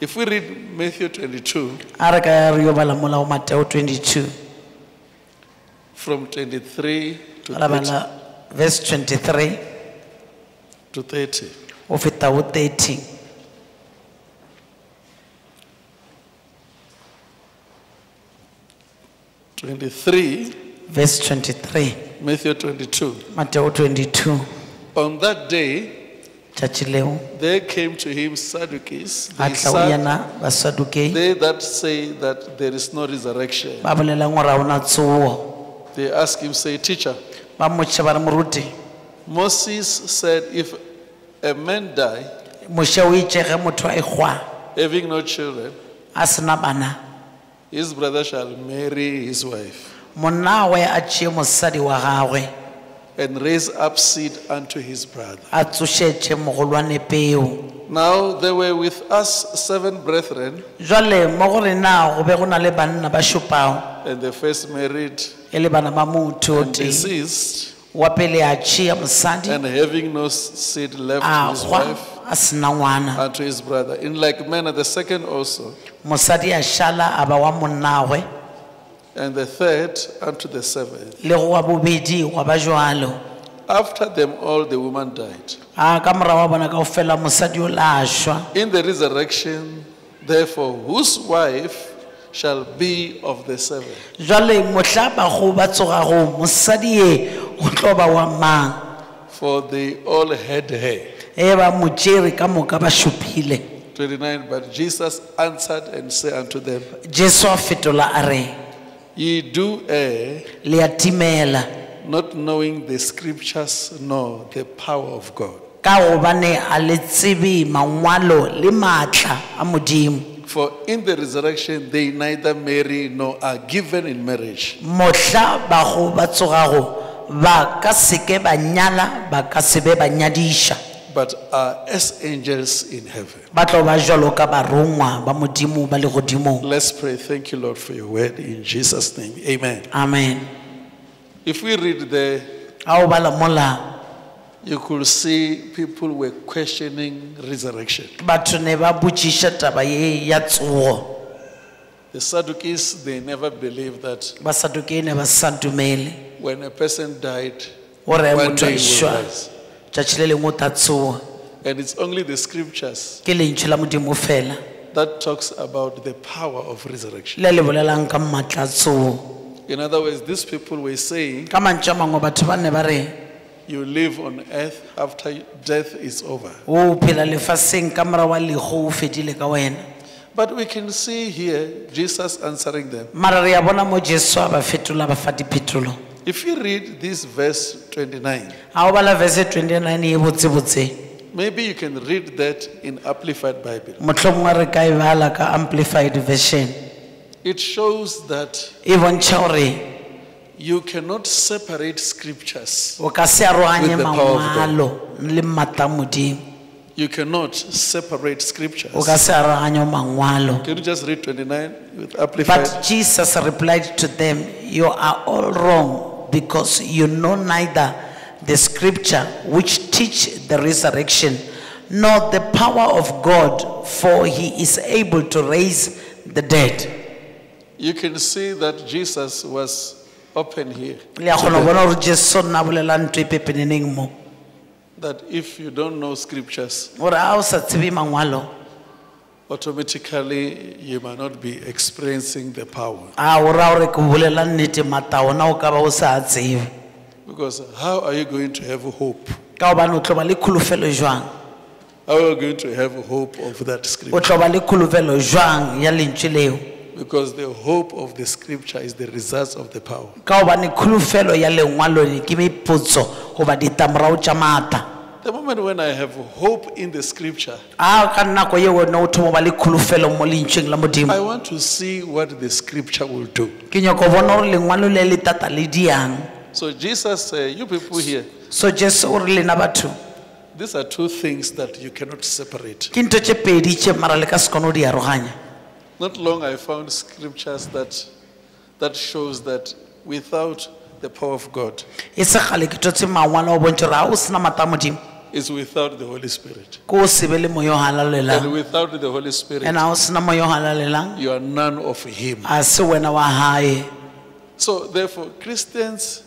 If we read Matthew 22 a re ka re yo bala mola o mateo 22 from 23 to 30, verse 23 to 30. o feta 30 23, verse 23 Matthew 22. Matthew 22 On that day, leo there came to him Sadducees, a they, tla o sad- yena basadukei they that say that there is no resurrection. ba bolelang gore ga They ask him, say, Teacher, ba motšha ba Moses said, if a man die, o itše ge motho a having no children, a sena bana his brother shall marry his wife and raise up seed unto his brother. a tsošetše mogolwane peo. Now there were with us seven brethren, jwale mo go rena go be go na le banna ba šupago and the first married e le bana ba motho o and tee deceased, wa pele a tšea mosadi. And having no seed left a to his gwa wife, a sena ngwana. unto his brother. In like manner, the second also, mosadi a šala a ba wa monnagwe and the third unto the seventh. le go wa bobedi wa ba jalo After them all, the woman died. a ka morago wa bona kao fela mosadi o la šwa In the resurrection, therefore, whose wife shall be of the seven? jwale mohla bago ba tsogago mosadi ye o tlo ba wa mang For they all had her. e ba motšere ka moka ba šupile 29. But Jesus answered and said unto them, jesu a fetola a re Ye do err, a liatimela not knowing the scriptures nor the power of God. ka gobane a le tsebe mangwalo le maatla a modimo. For in the resurrection they neither marry nor are given in marriage, mohla bago ba tsogago ba ka seke ba nyala ba ka sebe ba nyadiša but are as angels in heaven. ba tlo ba jalo ka barongwa ba modimo ba le Let's pray. Thank you, Lord, for your word in Jesus' name. Amen. amen If we read there, bala mola you could see people were questioning resurrection. batho ne ba botšiša taba ye ya tsogo The Sadducees, they never believed that basadokei ne ba sa dumele when a person died, gore one motho day he will rise. Tšatši le lengwe o ta tsoga And it's only the scriptures ke lentšho la modimo fela that talks about the power of resurrection. le le bolelang ka maatla In other words, these people were saying, ka mantša a mangwe batho ba ne ba re you live on earth after death is over. o phela lefaseng ka mora wa lego o fedile ka wena But we can see here Jesus answering them. Mara re ya bona mo jesu a ba fetola ba fa diphetolo If you read this verse 29, ga o bala verse 29 e botsebotse maybe you can read that in Amplified Bible. mohlomongwe re ka e bala ka amplified version It shows that e bontšha gore you cannot separate scriptures. o ka se aroganye With the power of God. mangwalo le mmata modimo You cannot separate scriptures. o ka se aroganye mangwalo Can you just read 29 with Amplified? But Jesus replied to them, You are all wrong because you know neither the scripture which teach the resurrection nor the power of God, for he is able to raise the dead. You can see that Jesus was open here. That if you don't know scriptures, automatically you might not be experiencing the power. a o ra gore ke bolela nnete o ka ba o sa a tsebe Because how are you going to have hope? ka gobane o tlo ba le kholofelo jwang How are you going to have hope of that o scripture? tlo ba le kholofelo jwang ya lentswe leo Because the hope of the scripture is the results of the power. ka gobane kholofelo ya lengwalo le ke goba tša The moment when I have hope in the scripture, a ka nako ye wena o thomo ba le kholofelo mo lentšweng la modimo I want to see what the scripture will do. ke nyako bona gore lengwalo le le tata le diang So Jesus said, you people here, so jesu o re lena these are two things that you cannot separate. ke ntho tše pedi tše mara le ka se kgone go di aroganya Not long I found scriptures that, that shows that without the power of God, e se ke thotse mangwalo o bontse gore o sena mata modimo is without the Holy Spirit. ke o se be le moya o And halalelang without the Holy Spirit, and o sena moya o halalelang you are none of Him. a se wena wa hae So, therefore, Christians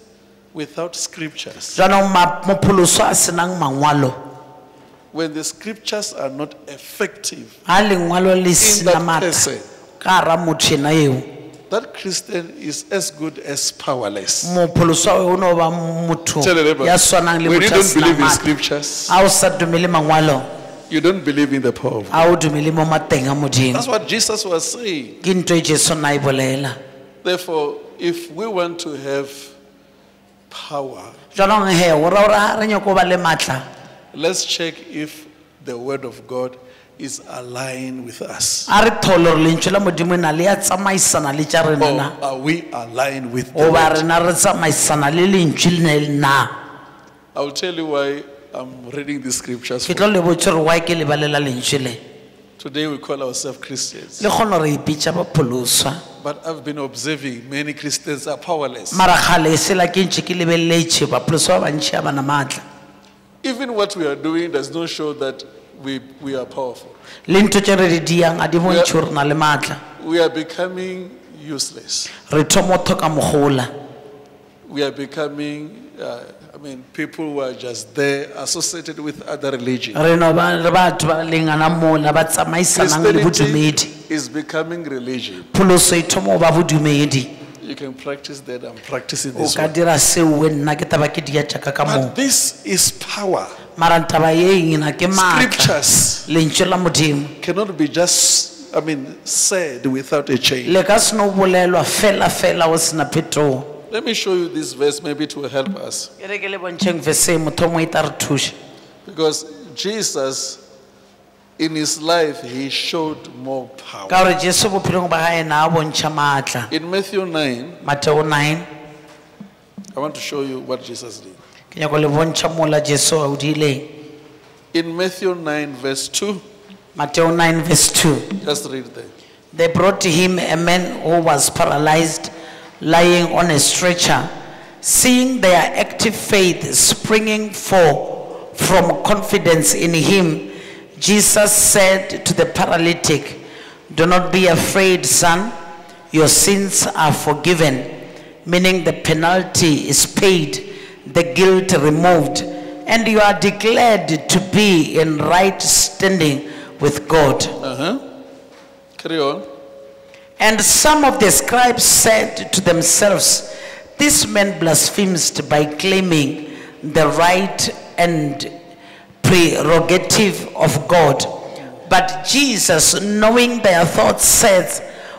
without scriptures, jaanong ma- mopholoso a senang mangwalo when the scriptures are not effective, ga lengwalo le sena that maatla person. ka gara motho ena eo that Christian is as good as powerless. mopholoso o ne ba motho Tell the neighbor, ya swanang le when you motho don't believe in scriptures, a o sa dumele mangwalo you don't believe in the power of God. a o dumele mo mateng a modimo That's what Jesus was saying. ke ntho jesu na e bolela Therefore, if we want to have power, jaanong he o ra ore ga re nyako ba le maatla let's check if the word of God is aligned with us. a re thole gore lentswe la modimo na le ya tsamaisana le tša rena Or oh, are we aligned with the goba word? rena re tsamaisana le lentswe le ne le na I will tell you why I'm reading the scriptures. For. tlo le botse gore wa ke lebalela lentswe le Today we call ourselves Christians. le kgone gore ipitša bapholoswa But I've been observing many Christians are powerless. Even what we are doing does not show that we, we are powerful. le ntho tše re di diang a di bontšhe gore na le maatla We are becoming useless. re thomo thoka mogola We are becoming, uh, I mean, people who are just there associated with other religions. re no ba re batho ba lengana ba tsamaisanang le Christianity is becoming religion. Pholoso thomo o ba bodumedi You can practice that. I'm practicing o this ka one. dira seo nna ke taba ke dia tšaka ka moo But this is power. mara taba ye ena ke maatla Scriptures lentswe la modimo cannot be just, I mean, said without a change. le ka seno bolelwa fela fela o sena phetogo Let me show you this verse, maybe it will help us. ke re ke le bontšheng verse motho mo e tla re thuša Because Jesus, in his life, he showed more power. ka gore jesu bophelong ba ga ena a bontšha maatla In Matthew 9, mateo 9 I want to show you what Jesus did. ke nyako le bontšha mola jesu a o diileng In Matthew 9, verse 2, mateo 9 verse 2 just read there. They brought to him a man who was paralyzed, lying on a stretcher. Seeing their active faith springing forth from confidence in him, Jesus said to the paralytic, Do not be afraid, son. Your sins are forgiven. Meaning the penalty is paid, the guilt removed, and you are declared to be in right standing with God. Uh huh. Carry on. And some of the scribes said to themselves, This man blasphemes by claiming the right and prerogative of God. But Jesus, knowing their thoughts, said,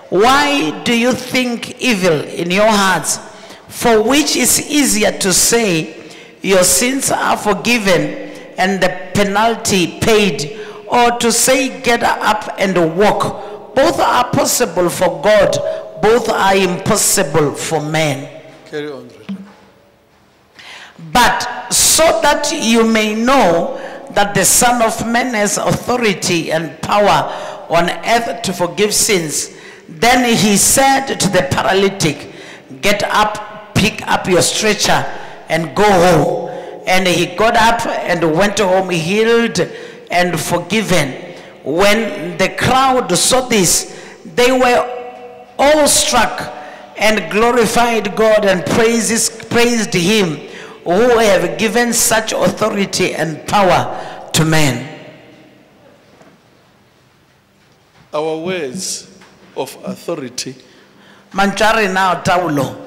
Why do you think evil in your hearts? For which is easier to say, Your sins are forgiven and the penalty paid, or to say, Get up and walk? Both are possible for God, both are impossible for man. Carry on. But so that you may know that the Son of Man has authority and power on earth to forgive sins, then he said to the paralytic, Get up, pick up your stretcher, and go home. And he got up and went home, healed and forgiven. When the crowd saw this, they were all struck and glorified God and praises, praised him who have given such authority and power to men. Our words of authority mantswe now a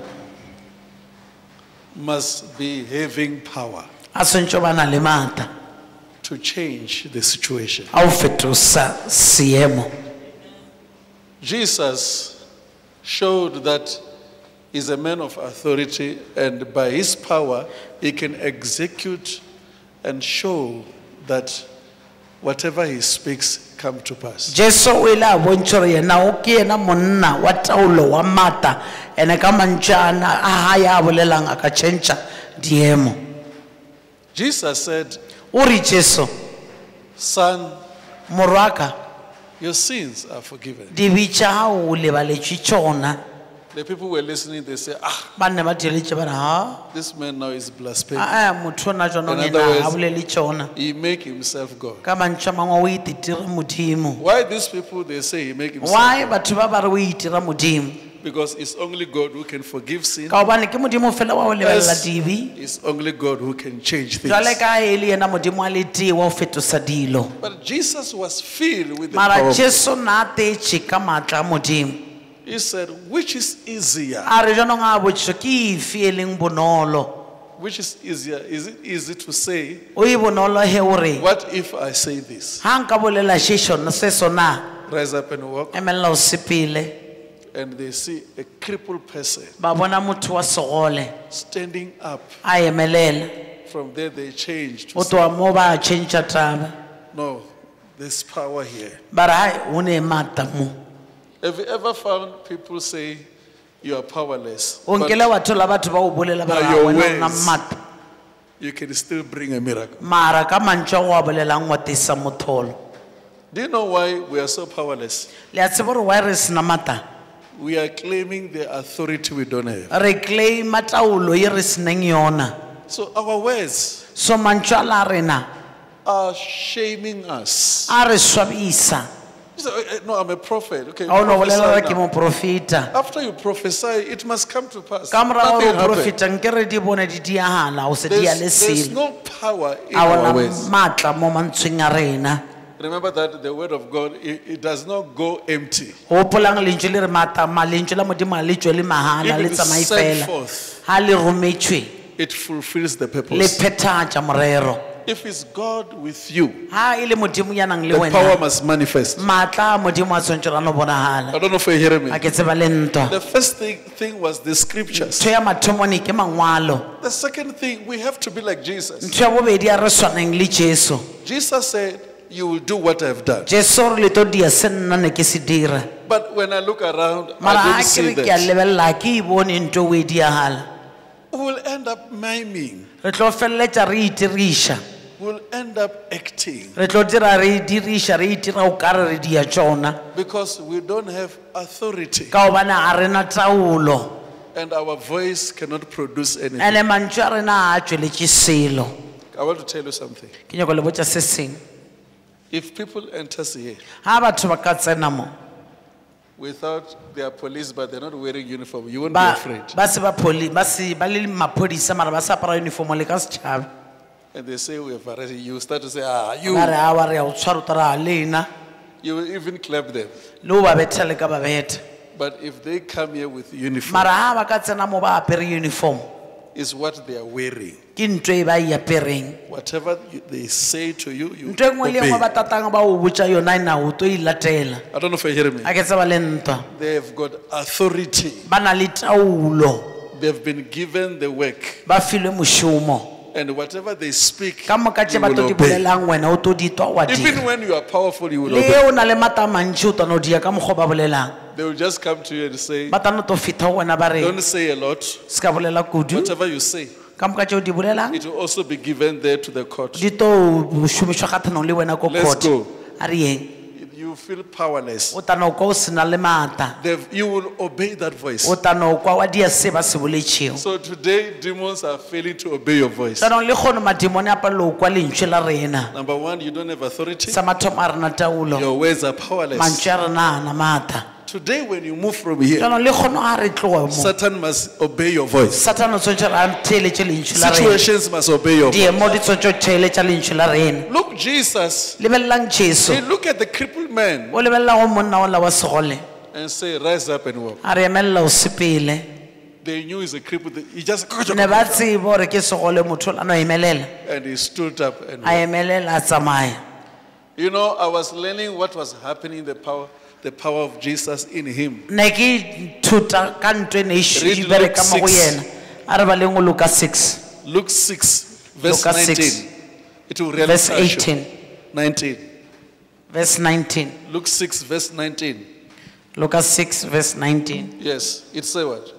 must be having power a swantse ba na to change the situation. a o fetosa seemo Jesus showed that he's a man of authority, and by his power, he can execute and show that whatever he speaks come to pass. jesu o ile a bontšhe gore yena o ke ena monna wa taolo wa maata ene ka mantše ana a gae a bolelang a ka tšhentšha diemo Jesus said, o re jesu Son, morwaka your sins are forgiven. dibi tša gago o tšona The people were listening, they say, ah, ba ba theeletše ba re ha this man now is blaspheming. aa motho o na tšona o In nena other words- a bolele tšona He make himself God. ka mantšha mangwe o itetira modimo Why these people, they say he make himself why batho ba ba re o itira modimo Because it's only God who can forgive sin. ka gobane ke modimo fela wa lebelela Yes, dibi It's only God who can change things. jale ka e le yena modimo a le tee wa o fetosa dilo But Jesus was filled with the power. mara of- jesu na a teetše ka maatla a modimo He said, which is easier? a re jaanong a botšišo ke efe e leng bonolo Which is easier? Is it easy to say, o e bonolo he o re what if I say this? ga nka bolela se sona se sona Rise up and walk. emelela o sepele And they see a crippled person ba bona motho wa segole standing up. a emelela From there they change to o say, tloa mo ba change taba no, there's power here. ba re hai o ne mata mo Have you ever found people say you are powerless? but nkele batho la batho ba o bolela ba By "Ah, your wena o na words. you can still bring a miracle. mara ka mantšu a go a bolelang wa tisa motholo Do you know why we are so powerless? le a tseba gore why re sena mata We are claiming the authority we don't have. re claima taolo ye re seneng yona So our words so mantšu a la rena are shaming us. Re You say, "Eh, eh, no, I'm a prophet. Okay, prophesy ke now." moprofeta After you prophesy, it must come to pass. ka morago Nothing gore o happened. profeta nke re di bone di diagala o se di There's, ale there's selo no power in a our words. maatla mo mantshweng a rena Remember that the word of God, it, it does not go empty. gopolang lentswe le re matama lentswe la modimo a le tswe le If le it is tsamae sent fela forth, ga le rometswe it fulfills the le purpose. phethatša morero If it's God with you, ga e le modimo ya nang le the power wena must manifest. maatla a modimo a tshwanetse ra no I bonagala don't know if you're hearing me. a ke tseba le ntwa The first thing, thing was the scriptures. ntho ya mathomone ke mangwalo The second thing, we have to be like Jesus. ntho ya bobedi a re tshwaneng le jesu Jesus said, You will do what I've done. jesu o re le tlo dia se nna ne ke se dira But when I look around, mara I ga don't ke see re ke a that. lebelela ke e bone ntho o e diagala We'll end up miming. re tlo feleletša re itiriša We'll end up acting. Re tlo dira re diriša re itira o ka re re dia tšona. Because we don't have authority. Ka gobane ga rena taolo and our voice cannot produce anything. ande mantšu a rena a tsweletše selo. I want to tell you something. ke nyako le botša se sengwe If people enter here ga batho ba ka tsena mo without their police, but they're not wearing uniform, you won't be ba afraid. And they say we have arrested you. start to say, ah, you. ba re a re a o tshwara o tara a lena You will even clap them. le o ba betha le ka ba betha But if they come here with uniform, mara ga ba ka tsena mo ba apere uniform is what they are wearing. ke ntho e ba e apereng Whatever you- they say to you, you ntho e le engwe ba obey. tatang ba o botsa yona e nao to e latela I don't know if you hear me. a ke tseba le ntwa They have got authority. ba na le taolo They've been given the work. ba filwe And whatever they speak, ka moka ba will di obey. bolelang wena o to di twa wa Even when you are powerful, you will le obey. o na le a mantši o tano dia ka mokgwa ba bolelang They will just come to you and say, ba tano to feta go wena ba re don't say a lot. se ka bolela kudu Whatever you say, ka moka tšeo di bolelang it will also be given there to the court. di šomišwa le wena ko Let's court go. a re eng You feel powerless. o kwa o sena le They've- You will obey that voice. o kwa wa dia se ba se boletšego So today, demons are failing to obey your voice. le kgono madimone a palelo o kwa lentswe la rena Number one, you don't have authority. sa mathomo a rena taolo Your words are powerless. a rena ana maata Today, when you move from here, tsanong le kgono a re tloe mo Satan must obey your voice. satan o tshwanetse re a theeletše lentšwe la rena Situations must obey your voice. diemo di tshwanetse o theeletša lentšwe la rena Look, Jesus, he look at the crippled man o lebelela go monna ola wa segole and say, rise up and walk. a re emelela o sepele They knew he's a cripple. He just, ne ba tsebe gore ke segole motho o la no emelela and he stood up and walked. You know, I was learning what was happening, in the power, the power of Jesus in him. ne ke thuta ka ntho e ne e š- Read e bereka mo go Luke yena a re baleng go luka 6 Luke 6, verse Luke 6. 19. It will really verse touch 18 19. verse 19 Luke 6, verse 19. luka 6 verse 19 Yes, it say what?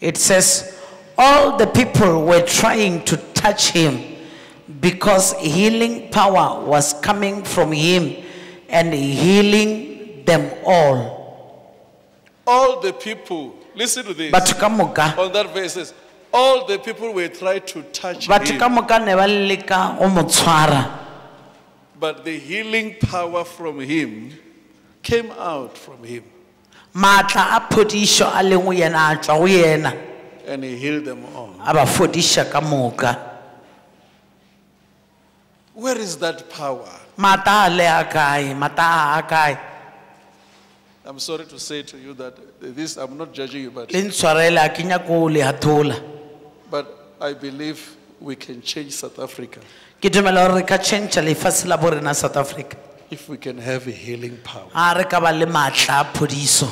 it says all the people were trying to touch him because healing power was coming from him and healing them all. All the people, listen to this. Batho ka moka, On that verse, says, all the people were trying to touch him, moka ne ba leka o mo tshwara. but the healing power from him came out from him, Maatla a phodišo a leng ho yena a tswa ho yena, and he healed them all. a ba fodiša ka moka. Where is that power? Mata le a kae, mata a kae. I'm sorry to say to you that this, I'm not judging you, but, Le ntshwarele a ke nyako ho le hathola. but I believe we can change South Africa Ke dumela hore re ka tjhentjha lefatshe la bo rena South Africa. if we can have a healing power, A re ka ba le maatla a phodiso.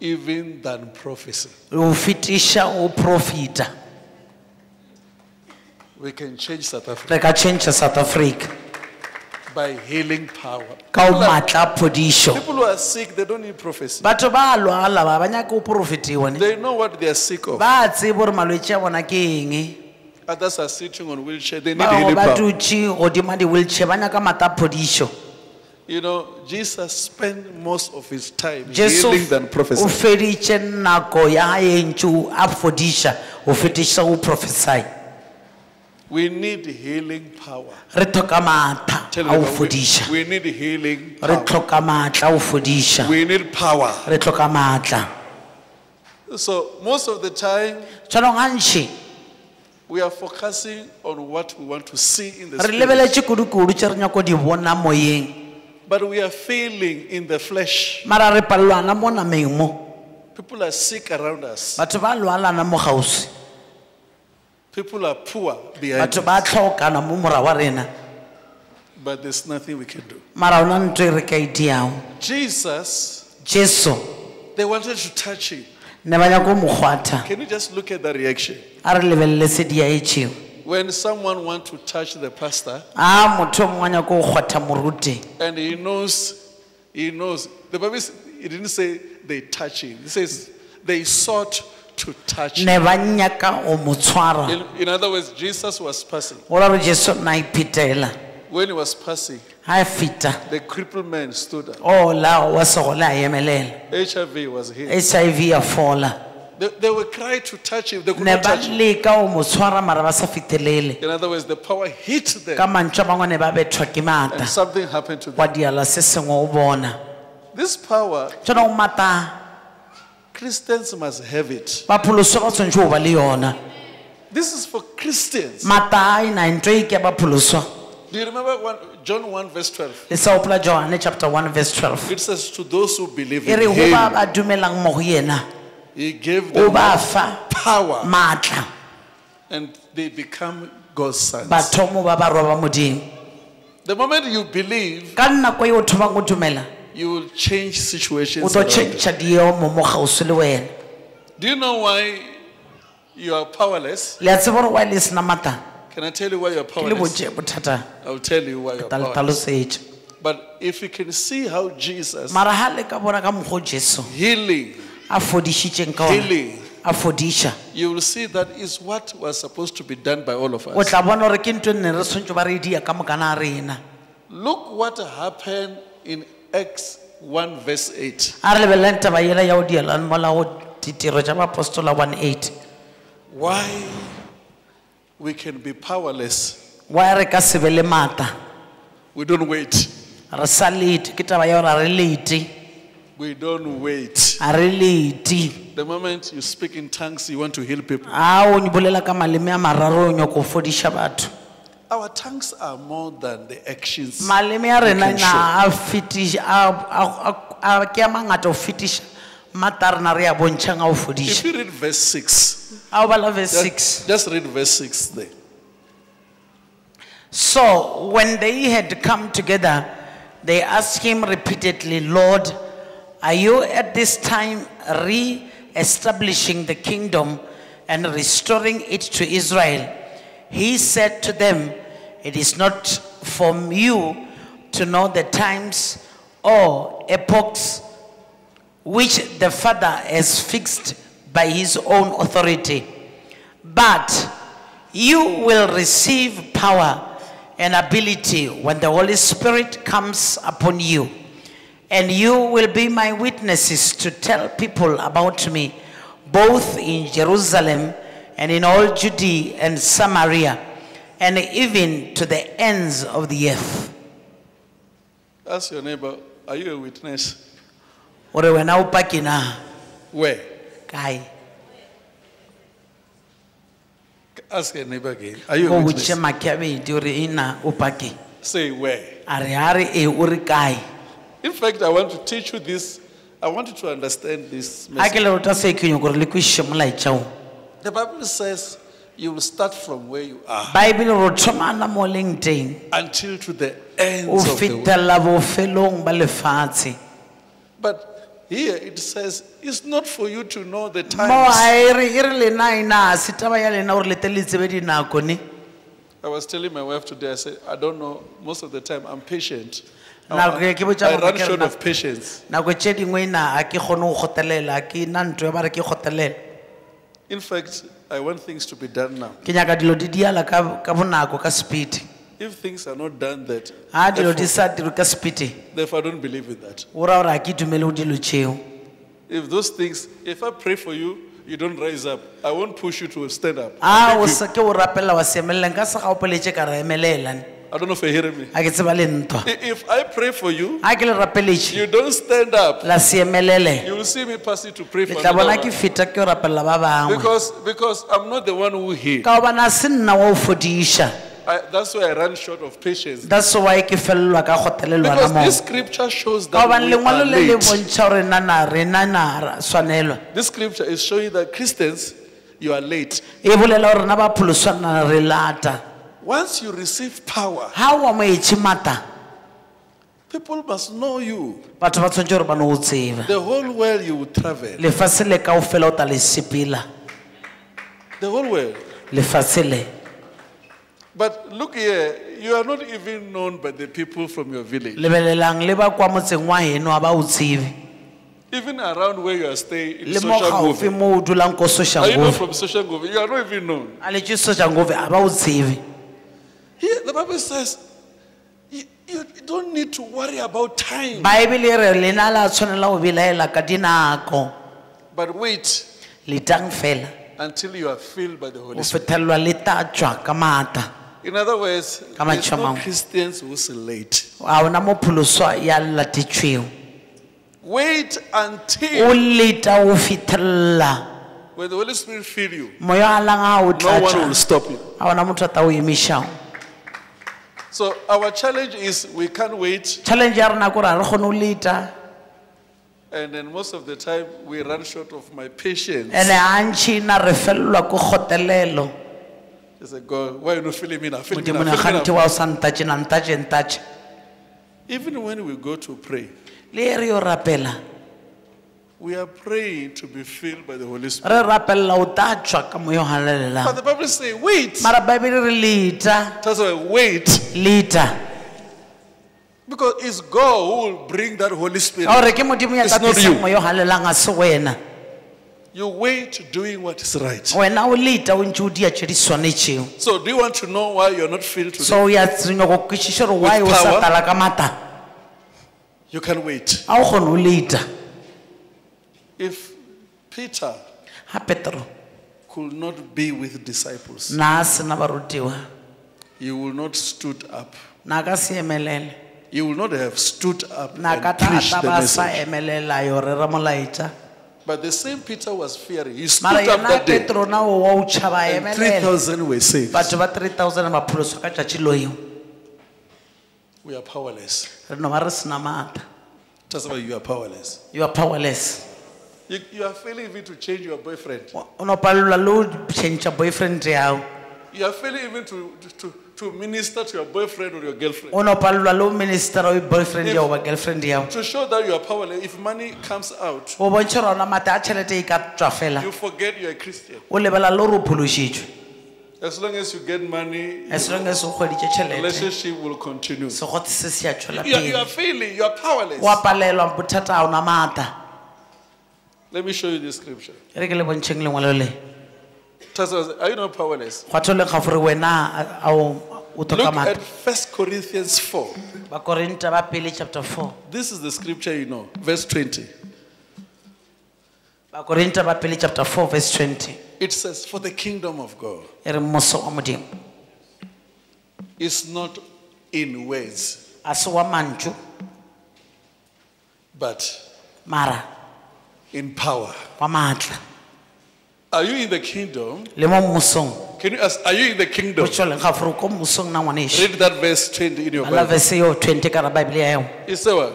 even than prophecy. Ho fetiša o profita. We can change South Africa Re ka tjhentjha South Africa. by healing power. Ka People ho are- phodišo. People who are sick, they don't need prophecy. Batho ba a lwala ba ba nyaka ho profetiwa ne. They know what they are sick of. Ba tsebe hore malwetse a bona ke eng. Others are sitting on wheelchair. They need healing ba power. dutše godimo di wheelchair ba nyaka maatla a phodišo. You know, Jesus spent most of his time Jesu healing than o prophesying. feditše nako ya hae ntši a fodiša o fetiša go prophesy. We need healing power. Re tlhoka maatla a fodisa we, need healing Re power. tlhoka maatla a fodisa We need power. Re tlhoka maatla. So most of the time, we are focusing on what we want to see in the re spirit. lebeletše kudu-kudu tse re nyako di bona moyeng. But we are failing in the flesh. Mara re palelwana mo nameng mo. People are sick around us. Batho ba lwalana mo gausi. People are poor behind Batho us. ba tlhokana mo mora wa rena. But there's nothing we can do. Mara ona ntho e re ka e diago. Jesus, Jesu they wanted to touch him. ne ba nyako mo kgwatha. Can you just look at the reaction? A re lebelele se di aetšego. When someone wants to touch the pastor A motho o mongwe a nyako go kgwatha moruti. and he knows, he knows, the Bible, it didn't say they touch him. It says they sought to touch. Ne ba nyaka o mo tshwara. In, in other words, Jesus was passing. Go ra gore Jesu na iphetela. When he was passing, Ha e the crippled man stood up. La wa segole a emelela. HIV was here. HIV a fola. They, they were trying to touch him. They could Ne not ba touch him. leka o motshwara mara ba sa fitlhelele. In other words, the power hit Ka them mantswe ne ba bethwa ke and something happened to them. Diala se sengwe o bona. This power, Christians must have it. ba pholoso ba tshwanetse go ba le yona. This is for Christians. Mata a ena ntho e ke ba pholoso. Do you remember one, John 1 verse 12? Le sa opela Johane chapter 1 verse 12. It says, To those who believe E re in go ba him, ba dumelang mo go yena. he gave O them ba fa power maatla. and they become God's sons. Batho mo ba ba roba modimo. The moment you believe, Ka nako e o thomang o dumela. You will change situations. tlo around you. tšhentšha diemo mo gausi le wena. Do you know why you are powerless? Le a tseba gore wa le sena matla. Can I tell you why you are powerless? I'll tell you why you are Ta powerless. But if you can see how Jesus Mara ha le ka bona ka mokgwa healing, a fodišitšeng ka ona. healing, you will see that is what was supposed to be done by all of us. tla bona gore ke ntho nne re tshwanetse ba re dia ka mokana a rena. Look what happened in Acts 1 verse 8. A re lebelele taba yela ya o dielane mola ditiro tša bapostola 1:8. Why we can be powerless, Wa re ka se be le maatla. we don't wait. Re sa lete ke taba ya gore a re lete. We don't wait. A re lete. The moment you speak in tongues, you want to heal people. A o bolela ka maleme a mararo o nyako fodiša batho. Our tongues are more than the actions. Maleme a rena na a fetiša a a ke a mangata o fetiša mata rena re a bontšhang a o If you read verse 6, A o bala verse just, 6. just read verse 6 there. So when they had come together, they asked him repeatedly, Lord, are you at this time re-establishing the kingdom and restoring it to Israel? He said to them, It is not from you to know the times or epochs which the Father has fixed by his own authority. But you will receive power and ability when the Holy Spirit comes upon you. And you will be my witnesses to tell people about me, both in Jerusalem and in all Judea and Samaria, and even to the ends of the earth. Ask your neighbor, are you a witness? Ore wena o paki na? Where? Kae? Ask your neighbor again. Are you a witness? a bedi ore ina o paki. Say where. A re a re e o re? In fact, I want to teach you this. I want you to understand this message. ke le ruta se ke nyako gore le kwešiše molaetša o. The Bible says you will start from where you are Baebele ro thomana mo leng teng. until to the ends of the world. bofelong ba lefatshe. But here it says it's not for you to know the mo times. a re re lena ena a se taba ya lena gore le tsebe dinako ne I was telling my wife today, I said, I don't know, most of the time I'm patient. Nako uh, ke botša I run short of patience. nako tše dingwe ena a ke kgone go gotelela ke na ntho ba re ke gotelela In fact, I want things to be done now. dilo di diala ka ka bonako ka speed If things are not done that, dilo di therefore, sa dirwe ka speed therefore I don't believe in that. o ra gore a ke dumele go dilo tšeo If those things, if I pray for you, you don't rise up, I won't push you to stand up. a o se ke o rapelela wa se ka se gaopeletše ka re I don't know if you're hearing me. a ke tseba le ntwa If I pray for you, le rapeletše you don't stand up, la siemelele. you will see me pass it to pray le for tla bona another ke one. feta ke o rapelela ba bangwe Because, because I'm not the one who hear. ka gobana a se nna wa o fodiša I, that's why I run short of patience. that's why ke felelwa ka gotelelwana Because moo this scripture shows ka that gobane we are lengwalo le le late. bontšha gore nana rena na ra swanelwa This scripture is showing that Christians, you are late. e bolela gore rena ba pholoswana re lata Once you receive power, how am I chimata? people must know you. batho ba tshwanetse gore ba ne o tseba The whole world you will travel. le kao fela o ta le sepela The whole world. le But look here, you are not even known by the people from your village. lebelelang le ba kwa motseng wa heno a ba o tsebe Even around where you are staying in le mo social gaufi movement. mo o dulang ko Are you not from social? You are not even known. a letse soshangove a ba o tsebe Here, the Bible says, you, you don't need to worry about time. Bible e re lena la tshwanela go belaela ka dinako But wait letang fela until you are filled by the Holy o Spirit. fetelelwa le tatjwa ka maata In other words, Ka there's no. Christians who's late. a ona mo pholoswa ya latetsweng Wait until. o leta o fithelela when the Holy Spirit fill you, moya a lang a o no one will stop you. a ona motho a ta o emišago So our challenge is we can't wait, challenge ya rena kore a re kgone o leta and then most of the time we run short of my patience. ande gantšhina re felelwa ke kgotelelo He said, God, why you not feeling me now? Feel me modimo now, ne feel me gante now. wa o sa ntatše ntatše ntatše Even when we go to pray, le e re yo rapela we are praying to be filled by the Holy Spirit. re o tatswa ka moya o But the Bible says, wait. mara baebele re leta That's why wait. leta Because it's God who will bring that Holy Spirit. ka gore ke modimo ya It's not tatisang you. moya o galelang a se wena You wait doing what is right. wena o leta o ntse o dia di swanetšego So do you want to know why you're not filled today? so ya nyako kwešiša gore why o sa power. tala ka mata You can wait. a o kgone o leta If Peter ga petro could not be with disciples, na a sena barutiwa he will not stood up. na ka se emelele He will not have stood up na ka and tla preached the ba sa message. emelela yo re ra molaetša But the same Peter was fearing. He mara stood up yena that day, petro na o wa o tšhaba and emelela 3,000 were saved. batho ba 3000 ba pholoswa ka tšatši loyo We are powerless. re no ba re sena maata That's why you are powerless. you are powerless You, you are failing even to change your boyfriend. You are failing even to, to, to minister to your boyfriend or your girlfriend. le o boyfriend yago ba girlfriend yago To show that you are powerless, if money comes out, o bontšhe rona mata a tšhelete e ka tswa fela you forget you are a Christian. o lebala As long as you get money, as long as kgweditše relationship will continue. You you are failing, you are powerless. o a palelwa bothata a ona maata Let me show you this scripture. re ke le bontšheng lengwalo le Tell Are you not powerless? ga gore wena a- o Look at maatla First Corinthians 4. bakorinta ba pele chapter 4 This is the scripture you know, verse 20. bakorinta ba pele chapter 4 verse 20 It says, For the kingdom of God e re mmuso wa modimo is not in words, a se wa mantšu but mara in power. Are you in the kingdom? le mo mmusong Can you ask, Are you in the kingdom? potso ga fore ko mmusong na ngwanešo Read that verse 20 in your ala Bible. verse yo 20 ka ra bible ya eo You say what?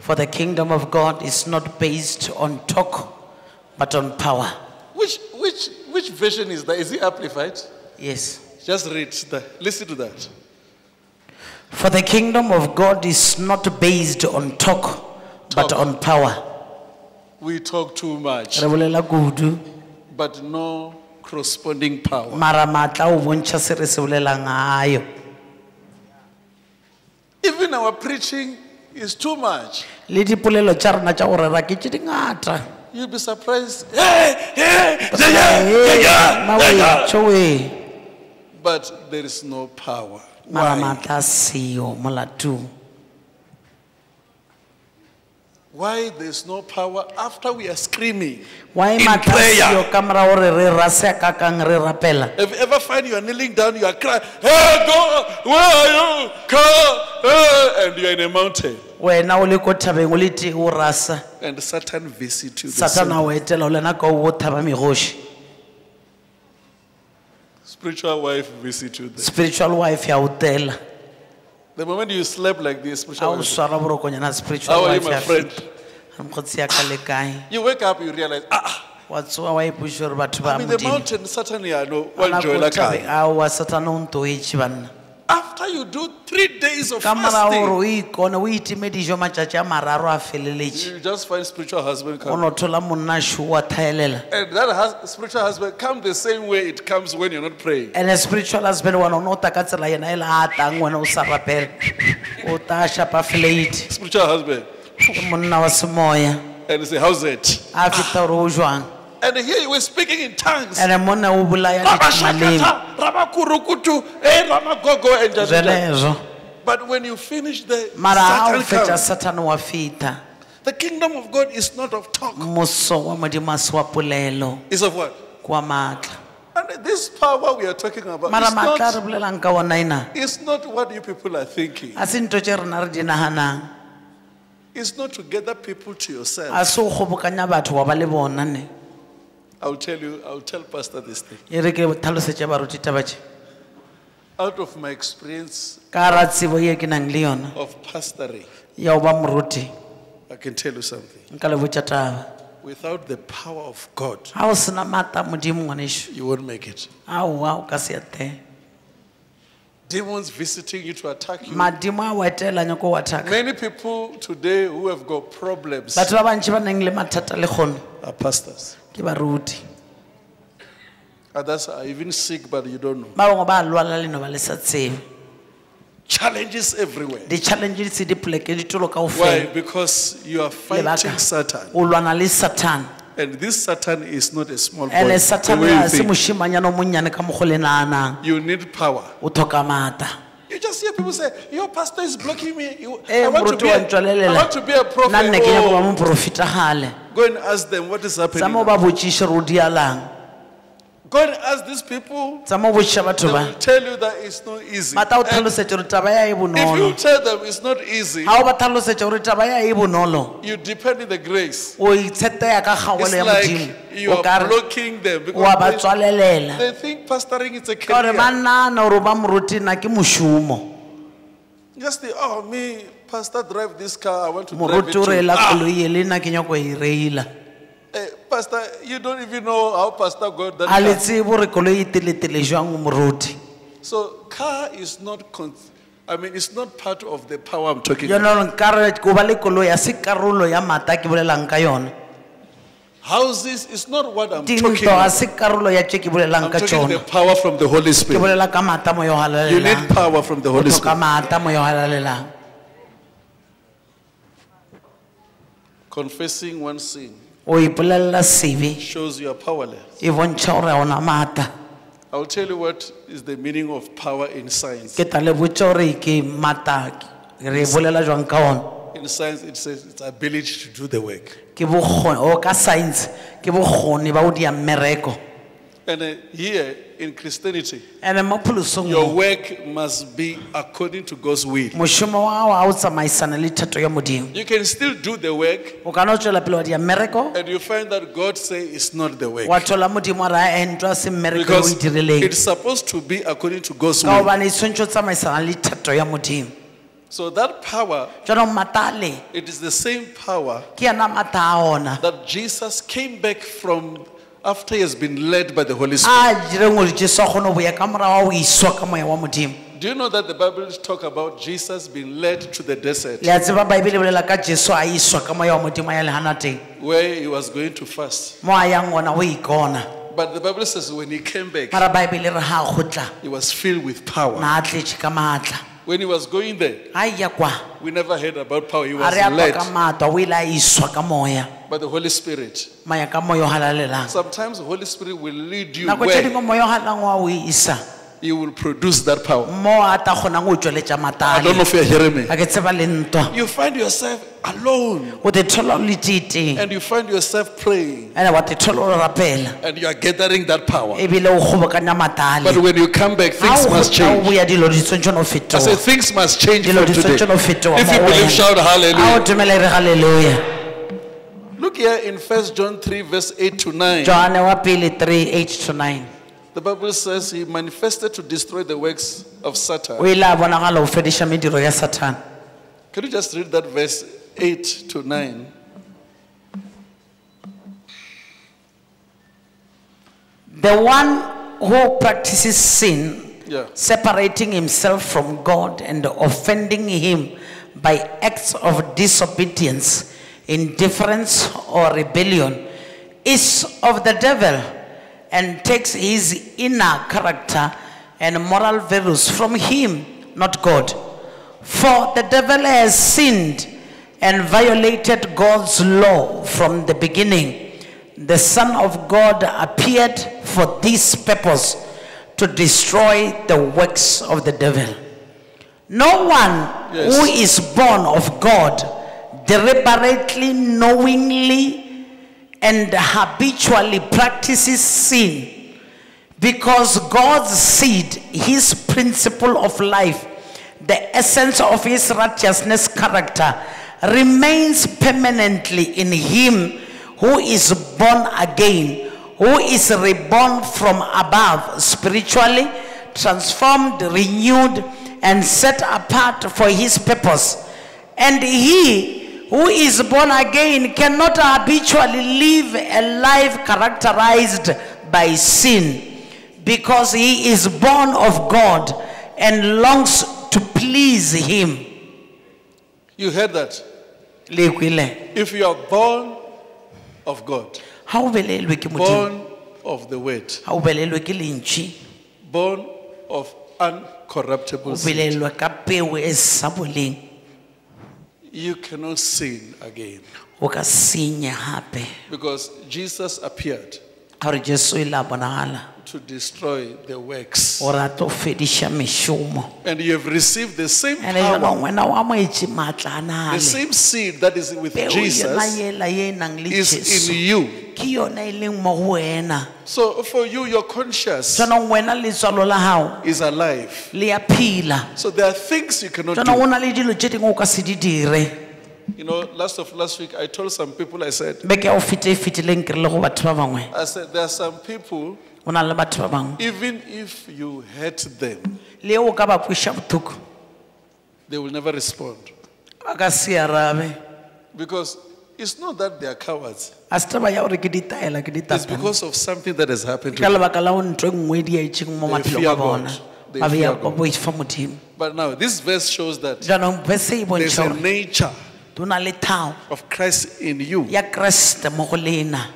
for the kingdom of god is not based on talk but on power Which, which, which version is that? Is it amplified? yes Just read that. Listen to that. for the kingdom of god is not based on talk but on power We talk too much, re bolela kudu but no corresponding power. mara maatla o bontšha se re se bolelang ayo Even our preaching is too much. le dipolelo tša rena tša go rera ke tše dingata You'll be surprised. Hey, hey, yeah, yeah, yeah, yeah, yeah, yeah. mawe But there is no power. mara Why? maatla a seyo molatong Why there's no power after we are screaming? why In prayer. seyo ka mora re rase ka kang re rapela Have you ever find you are kneeling down, you are crying, Hey, God, where are you? Come, hey," and you are in a mountain. wena o le ko thabeng o le tee o rasa And Satan visit you. the satana o etela o lena ka o thaba megoši Spiritual wife visit you there. spiritual wife ya o tela The moment you slept like this, spiritual o wife, swara borokonyana spiritual How are you, my friend? feta mokgotsi ya ka le kae you wake up, you realize, ah, wa tsoa wa ipuša gore batho ba I'm in the modimo mountain, yeah, no, Ana one joy ko like thabeng that. aowa satana o ntoetse banna After you do three days of ka mora gore fasting, o ikone o itime dijo matšatši a mararo a feleletše you just find spiritual husband o come. no thola monna šo wa thaelela And that hus- spiritual husband come the same way it comes when you're not praying. and a spiritual husband wena o ne o ta ka tsela yena e le a tang wena o sa rapela o ta shapa fleite Spiritual husband. ke monna wa semoya And you say, how's it? a feta gore o jwang And here you were speaking in tongues. and monna o bolaya maleme Rabashakata, Ramakurukutu, eh, Ramagogo, and just- zwelezo But when you finish the mara Satan comes. satane wa feta The kingdom of God is not of talk. moso wa modimo a se wa polelo It's of what? And this power we are talking about is maatla a re not, bolelang ka ona ena it's not what you people are thinking. a se nto tše rena re di naganang It's not to gather people to yourself. I'll tell you, I'll tell Pastor this thing. e re ke tlhalosetše baruti taba tše Out of my experience ka ra tsebo ye ke nang le yona of pastoring, ya go ba moruti I can tell you something. nka le botša taba Without the power of God, ga o sena maata modimo ngwanešo you won't make it. aowa o ka se ate Demons visiting you to attack you. madimo a o etela nyako wa Many people today who have got problems batho ba bantsi ba nang le mathata le kgono are pastors. ke baruti Others are even sick, but you don't know. ba bangwe ba lwala le no ba le sa tsebe Challenges everywhere. di-challenges di dipoleke ditolo ka Why? ofela Because you are fighting Satan. o lwana le satan And this Satan is not a small boy. se think. mošimanyana o monnyane ka mokgo le naanang You need power. o tlhoka maata You just hear people say, Your pastor is blocking me. You- e I, want to moruti be wa a, I want to be a prophet. nna nne ke nyako ba Oh, moprofita gale go and ask them what is happening. mo ba re o dialang Go and ask these people. tsa botšiša batho They ba will tell you that it's not easy. o And gore taba ya e if bonolo you tell them it's not easy, ga o ba tlhalosetše gore taba ya e bonolo you depend on the grace. o itsheteya ka It's kgaolo ya like you o are re blocking them wa ba because tswalelela they, they think pastoring is a ka gore ba career. nnana gore ba moruti na ke mošomo Just the oh, me, pastor, drive this car. I want to drive moruti it o too. reela Ah, koloi e le nna ke nyako e reila eh, pastor, you don't even know how pastor got that a le car. tsebo gore koloi e teletele jwang o moruti So car is not, con- I mean, it's not part of the power I'm talking about. yone nkare ko ba le koloi a se karolo ya maata ke bolelang ka yone Houses is not what I'm talking dintlo a about. se karolo ya tše ke bolelang I'm ka talking the power from the Holy ke Spirit. bolela ka maata mo yo You need halalelang power from the Holy tlhoka Spirit. maata mo yo halalelang Confessing one sin o ipolelela sebe shows you are powerless. e bontšha gore ga ona maatla I'll tell you what is the meaning of power in science. ke tla le botse gore ke mata re bolela jwang ka In science, it says it's ability to do the work. ke bokgoni o ka science ke bokgoni ba o dia mmereko And uh, here in Christianity, and mo pholosong your work must be according to God's will. mošomo wa gago ga o tsamaisana le thato ya modimo. You can still do the work, o kana o tswela pele wa dia and you find that God say it's not the work. Wa thola modimo a re a entwa eh, se mmereko e o because it's supposed to be according to God's will. gobane tshwanetse o tsamaisana le thato ya modimo. So that power, it is the same power ke yana mata a ona. that Jesus came back from after he has been led by the Holy Spirit. a direng gore jesu a kgone go boya ka morago wa iswa ka moya wa modimo Do you know that the Bible talk about Jesus being led to the desert le a tseba baebele e bolela ka jesu a iswa ka moya wa modimo a ya lehana teng where he was going to fast? mo a yang gona go ikona But the Bible says when he came back, mara baebele re ga a gotla he was filled with power. na a tletše ka maatla When he was going there, kwa we never heard about power. He a was re apa ka led. matwa o ile a iswa ka moya by the Holy Spirit. maya ka moya o halalelang Sometimes the Holy Spirit will lead you nako where dingwe moya o halalang wa o isa you will produce that power. mo a ta kgonang go I don't know if you're hearing me. a ke tseba le ntwa You find yourself alone o te thola o and you find yourself praying ande wa te thola o rapela and you are gathering that power. ebile o kgobokanya But when you come back, things must change. boya dilo di tshwantse no I fetoga things must change from today. tshwantse no fetoga If you believe, shout hallelujah. dumela re halleluja Look here in 1 John 3, verse 8 to 9. John wa pele 3 8 to 9 The Bible says he manifested to destroy the works of Satan. ile a bonagala go fediša mediro ya sathane Can you just read that verse 8 to 9? the one who practices sin Yeah. separating himself from God and offending him by acts of disobedience, indifference, or rebellion is of the devil and takes his inner character and moral values from him, not God. For the devil has sinned and violated God's law from the beginning. The Son of God appeared for this purpose to destroy the works of the devil. No one Yes. who is born of God deliberately, knowingly, and habitually practices sin because God's seed, his principle of life, the essence of his righteousness character, remains permanently in him who is born again, who is reborn from above, spiritually transformed, renewed, and set apart for his purpose. And he who is born again cannot habitually live a life characterized by sin. Because he is born of God and longs to please him. You heard that. If you are born of God, Ha o belelwe ke born of the Word, ha o belelwe ke born of uncorruptible seed, belelwa ka peo e sa boleng, you cannot sin again. o ka senya hape. Because Jesus appeared Jesu ile a bonagala, to destroy the works. o rata o fediša mešomo. And you have received the same power, wena wa moetse maatla a na the same seed that is with Jesus yela ye nang le is in you. Ke yona leng mo go wena. So for you, your conscience Jaanong wena letswalo la hao is alive. le a phela. So there are things you cannot do. go na le dilo tše dingwe o ka se di dire. You know, last of last week, I told some people, I said, Beke ya o fete fetileng ke re le go batho ba bangwe. I said, there are some people, na le batho ba bangwe. even if you hurt them, Le o ka ba kweša bothoko. they will never respond. Ba ka se arabe. Because it's not that they are cowards. A se taba ya gore ke ditaela ke It's because of something that has happened to Ka them. lebaka la go ntho nngwe di aetseng mo They fear a bona. God. They Ba fear God. boifa modimo. But now, this verse shows that Jaanong verse e there's bontšha a gore nature do na le thao of Christ in you. ya kreste mo go lena.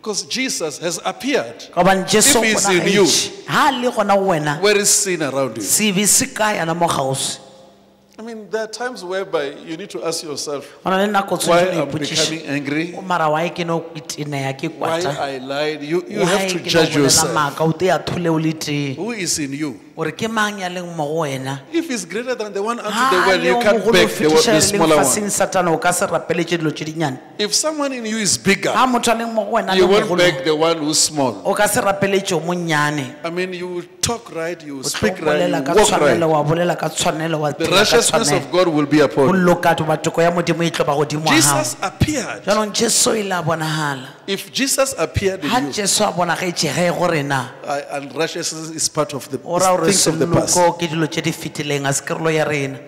Because Jesus has appeared. ka gobane jesu If he's in you. ha a le gona go wena Where is sin around you? sebe se ka yana mo gausi I mean, there are times whereby you need to ask yourself, Go na le nako o why I'm becoming angry, why ke no itenega ke why kwata I lied. You, you Why have to judge yourself. maaka o te a thole o le tee Who is in you? Gore ke mang ya leng mo go wena If it's greater than the one unto the well you can't the, the smaller one. satana o ka se rapeletse dilo tse dinnyane If someone in you is bigger, ga motho a leng mo go wena you won't the one who's small. o ka se rapeletse o monnyane I mean, you talk right, you speak right, you walk right. wa bolela ka tshwanelo wa The righteousness of God will be upon bollokato batoko ya modimo e tlo ba godimo Jesus appeared. jaanong jesu e If Jesus appeared in ga you, jesu a bonagaetše ge go rena I- and righteousness is part of the o ra gore things of the past. seloko ke dilo tše di fetileng a se kerelo ya rena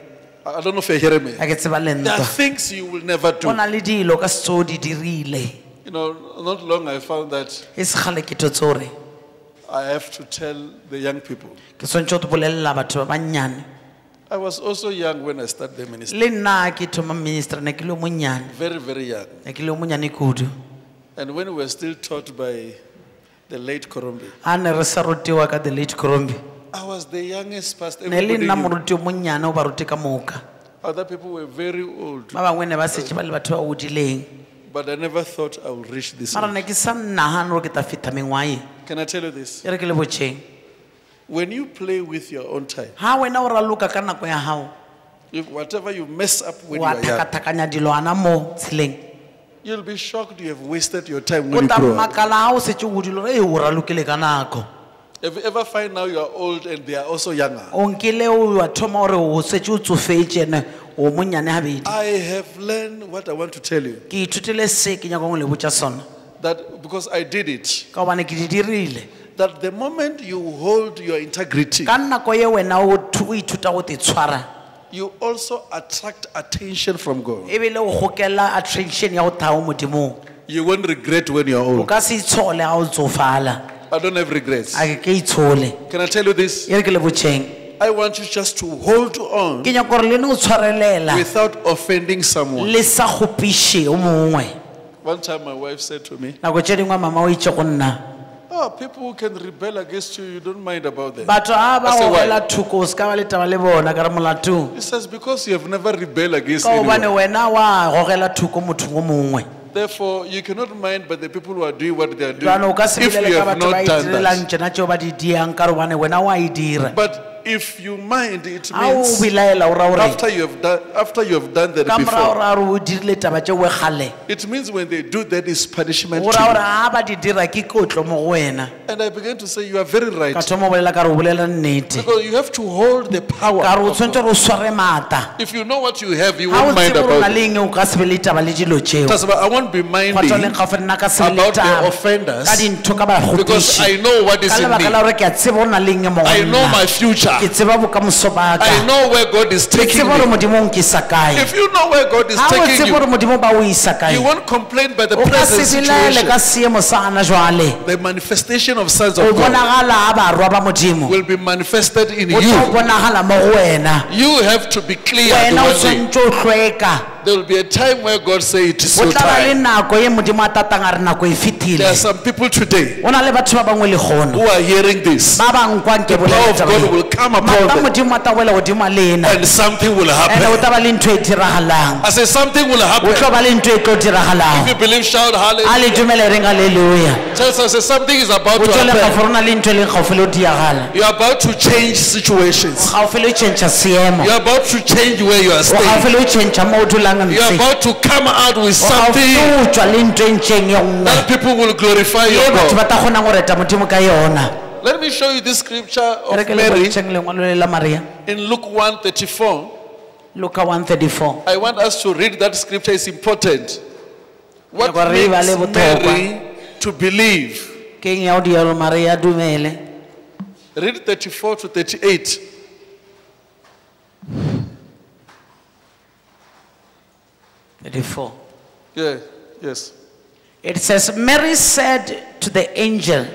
I I don't know if you're hearing me. a ke tseba There are lentwa things you will never go do. na le dilo ka setse o di dirile You know, not long I found that e se gale ke totse gore I have to tell the young people. ke swantse go bolelela batho ba bannyane I was also young when I started the ministry. le nna ke thoma ministry ne ke le monnyane Very, very young. And when we were still taught by the late Korombi, a ne re sa rutiwa ka the late Korombi I was the youngest pastor. ne le Everybody nna knew. moruti o monnyane o ba rute ka moka Other people were very old, ba bangwe ne ba setse ba le batho ba odileng but I never thought I would reach this. mara age. ne ke sa nnagane gore ke ta feta mengwae Can I tell you this? e re ke le botšheng When you play with your own time, ga wena o raloka ka nako ya gago if whatever you mess up when you wa are young, thakathakanya dilwana mo tseleng you'll be shocked you have wasted your time when you ta grow up. makala ga o setse o godile gore e o ralokile ka nako Have you ever find now you are old and they are also younger? o nkile o wa thoma gore o setse o tsofetse ene o monnyane gabedi I have learned what I want to tell you. ke ithutile se ke nyakong le botsa sona That because I did it, ka gobane ke di dirile that the moment you hold your integrity, ka nako ye wena o thu- o ithuta go te tshwara you also attract attention from God. ebile o gokela attraction ya go thao modimong You won't regret when you're o old. ka se itshole ga o tsofala I don't have regrets. a ke ke itshole Can I tell you this? e re ke le botšheng I want you just to hold on ke nyaka gore le ne o tshwarelela without offending someone. le sa kgopiše o mongwe One time my wife said to me, nako tše dingwe mama o itše go nna Oh, people who can rebel against you, you don't mind about them. batho a ba I say, why? gogela thoko o se ka ba le taba le bona ka re molatong He says, Because you have never rebelled against ka gobane anyone. wena wa gogela thoko mothong o mongwe Therefore, you cannot mind but the people who are doing what they are doing. jane o ka se If bolele you ka have batho ba not done itirelang that. tšena tšeo ba di diang ka gobane wena wa e dira But if you mind, it means belaela o ra gore after you have done, after you have done that before, ra gore o dirile taba tše oe kgale it means when they do that is punishment to you. ga ba di dira ke kotlo mo go wena And I began to say, you are very right. ka thoma o bolela ka re o bolela nnete Because you have to hold the power. ka re o of God. gore o sware maata If you know what you have, you won't mind tsebe gore o na about it. eng o ka se be le taba le dilo tšeo That's why I won't be minding leng gaufi nna ka se be le about the offenders ka dintho ka because I know what is in me. gore ke a tseba o na le eng mo go I know my future. Ke tseba bokamoso ba ka I know where God is taking me. modimo o nkisa kae If you know where God is taking you, modimo ba o you won't complain by the present se bilele ka situation. seemo sa gana jwale The manifestation of sons of God bonagala a barwa ba modimo will be manifested in you. bonagala mo go wena You have to be clear. the wena o one. Tshwanetse o tlhweka There will be a time where God say it is so time. nako ye modimo a tatang a re nako fetile There are some people today o na le batho ba bangwe le kgono who are hearing this ba bangwe kwa nke The power of God will come upon them. modimo a ta boela godimo a lena and something will happen. tla ba le ntho diragalang I say something will happen. tlo ba le ntho tlo If you believe, shout hallelujah. le dumele reng Tell us, say something is about to happen. gafo re na le ntho e leng gaufi le o diagala You're about to change situations. o You're about to change where you are staying. Gaufi le o tšhentšha mo o dulang You're about to come out with something le o tswa le ntho ntšeng that people will glorify your God. ta kgonang go reta modimo ka yona Let me show you this scripture re of Mary bontšheng lengwalo le la maria in Luke 1:34. luka 134 I want us to read that scripture. It's important. What Ya go re ba le makes. Mary to believe? ke eng ya o dialo maria dumele Read 34 to 38. Thirty-four. Yeah, yes. It says, Mary said to the angel,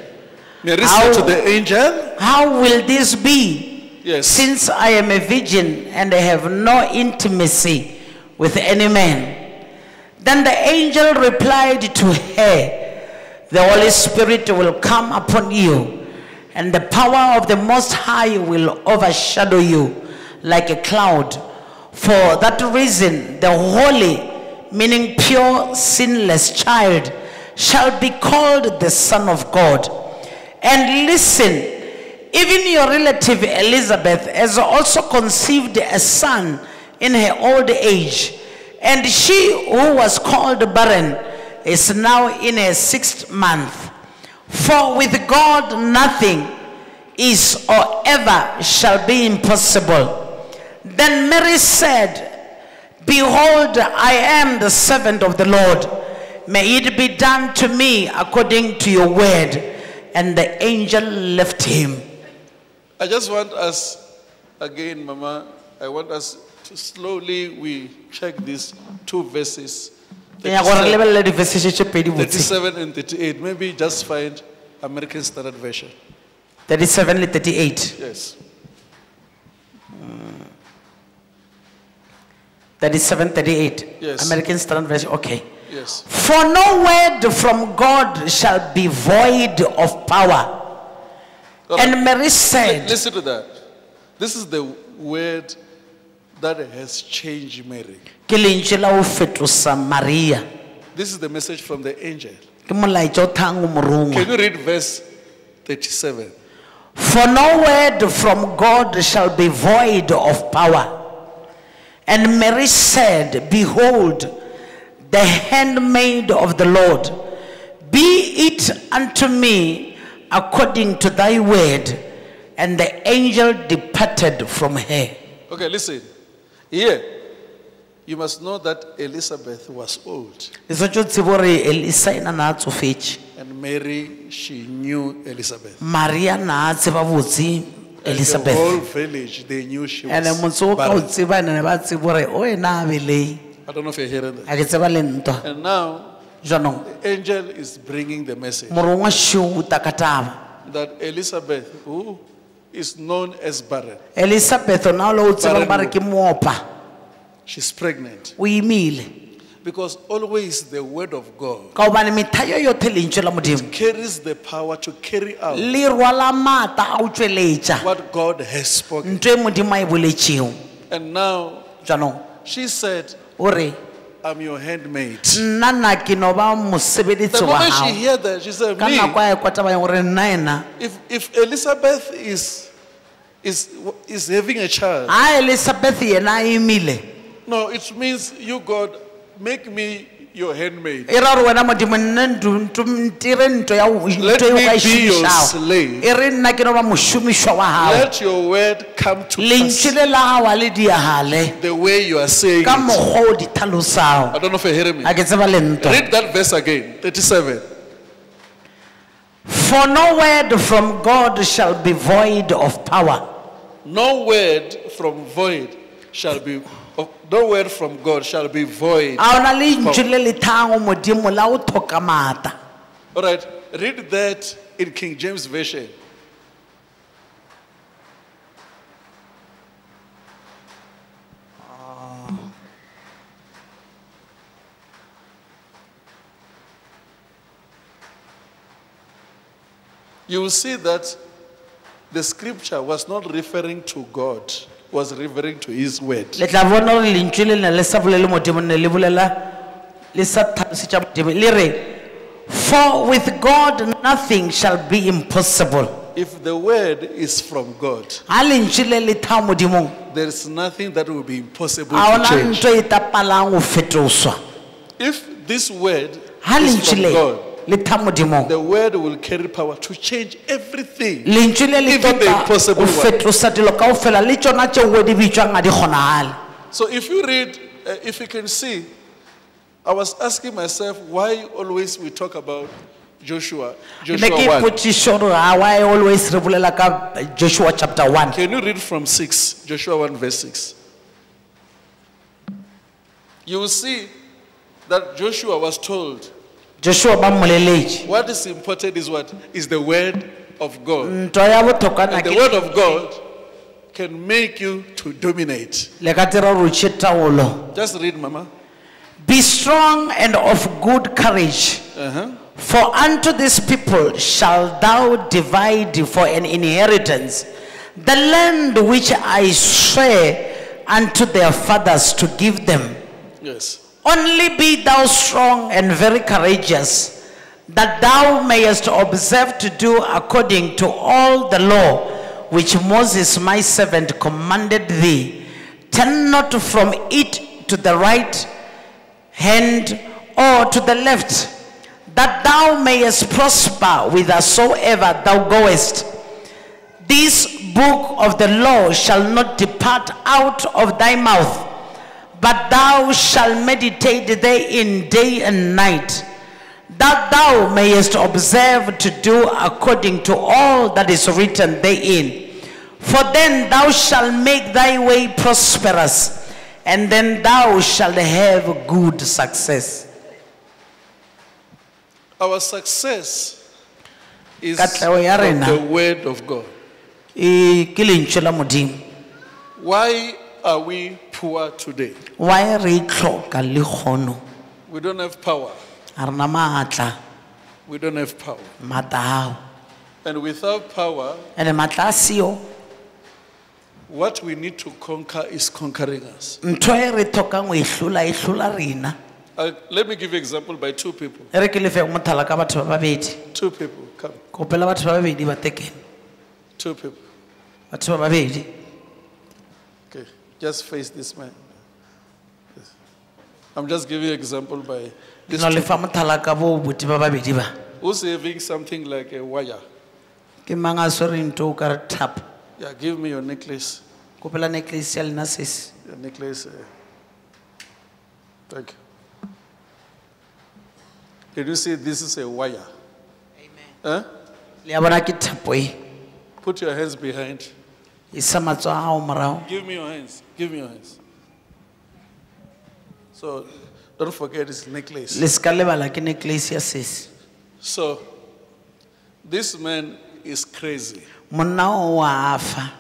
Mary said to How- the angel, How will this be, Yes. since I am a virgin and I have no intimacy with any man? Then the angel replied to her, The Holy Spirit will come upon you, and the power of the Most High will overshadow you like a cloud. For that reason, the holy, meaning pure, sinless child, shall be called the Son of God. And listen, even your relative Elizabeth has also conceived a son in her old age. And she who was called barren is now in her sixth month. For with God nothing is or ever shall be impossible. Then Mary said, Behold, I am the servant of the Lord. May it be done to me according to your word. And the angel left him. I just want us, again, Mama, I want us to slowly, we check these two verses. Ke nyaka gore re 37 lebelele di-verses tše pedi botse. 37 and 38. Maybe just find American Standard Version. 37 and 38. Yes. Hmm. 37, 38. Yes. American Standard Version, okay. Yes. For no word from God shall be void of power. All And. Mary said, Listen to that. This is the word that has changed Mary. ke lentše la go fetosa maria This is the message from the angel. ke molaetša o thang o morongwa Can you read verse 37? For no word from God shall be void of power. And Mary said, Behold, the handmaid of the Lord, be it unto me according to thy word. And the angel departed from her. Okay, listen. Here, you must know that Elizabeth was old. le swanetše o tsebe gore elisa ena na a tsofetše And Mary, she knew Elizabeth. maria na a tseba botse And the elizabeth. Whole village, they knew she ande was motse o ka o barren. tseba ba tsebe gore o ena a belei I don't know if you're hearing that. a ke tseba le ntwa And now, jaanong the angel is bringing the message. Morongwa šio o taka taba that Elizabeth, who is known as barren, elizabeth o na o le o tsebang ba re ke moopa she's pregnant. o imile Because always the word of God ka gobane metha yo lentšwe la modimo. carries the power to carry out le rwala maata a o tšweletša what God has spoken. ntho e modimo a e boletšego. And now jaanong she said, o re I'm your handmaid. nna nna ke no ba The mosebeletsi wa moment she gago heard that, she said, ka Me, nako a ekwa tabayeng gore nna ena. If, if Elizabeth is, is, is having a child, a elizabeth yena a imile. No, it means you, God, make me your handmaid. e ra gore wena modimo nne ntu- ntu- ntire ntho ya o- Let ka me e be your šomišago slave. e re nna ke no ba mošomišwa wa gago Let your word come to lentši pass le la gago le diagale the way you are saying ka it. mokgwa o di tlhalosago I don't know if you're hearing me. a ke tseba le Read that verse again, 37. for no word from god shall be void of power No word from void shall be, no word from God shall be void. a o na le ntšu le lethango modimo la o thoka maata All right, read that in King James Version. You will see that the scripture was not referring to God, was referring to his word. le tla bona gore lentšu le ne le sa bolele modimo ne le bolela le sa tlhalosetša modimo le re for with god nothing shall be impossible If the word is from God, ga lentšu le le tha modimong there is nothing that will be impossible to change. ntho tapalang go fetoswa If this word is from God, modimong the word will carry power to change everything. lentšu le le Even the tota impossible go one. fetosa dilo kao le tšona tšeo di bitswang a di kgonagale So if you read, uh, if you can see, I was asking myself why always we talk about Joshua, ne ke Joshua 1. ipotsiše gore ga why always re bolela ka joshua chapter 1 Can you read from 6, Joshua 1 verse 6? You will see that Joshua was told joshua what is important is what? Is the word of God. ntwa ya bothokwana And the word of God can make you to dominate. le ka dira gore o tšhe taolo Just read, Mama. be strong and of good courage Uh-huh. for unto this people shall thou divide for an inheritance the land which i swear unto their fathers to give them. Yes. Only be thou strong and very courageous, that thou mayest observe to do according to all the law which Moses my servant commanded thee. Turn not from it to the right hand or to the left, that thou mayest prosper whithersoever thou goest. This book of the law shall not depart out of thy mouth, but thou shalt meditate therein day and night, that thou mayest observe to do according to all that is written therein. For then thou shalt make thy way prosperous, and then thou shalt have good success. Our success is Katleho ya of rena. the word of God. Ke lentswe la Why are we poor today? Why re tlhoka le kgono? We don't have power. A re maatla, We don't have power. matao. And without power, Ene matla sio. what we need to conquer is conquering us. ntho e re tlhokang ho e hlola e hlola rena. Uh, let me give you example by two people. E re ke lefe mothala ka batho ba babedi. Two people, come. Kopela batho ba babedi ba tekene. Two people. Batho ba babedi. Just face this man. I'm just giving example by this. No two- le fa mothala ka bo boti ba. Who's having something like a wire? Ke mang a swereng ntho o ka re thapo. Yeah, give me your necklace. Kopela necklace ya lena. Your necklace. Uh, thank you. Can you see this is a wire? Amen. Huh? Le ya bona ke thapo e. Put your hands behind. E matso a gago morago Give me your hands. Give me your hands. So don't forget his necklace. Le ska lebala ke necklace ya sese. So this man is crazy. Monna o wa afa.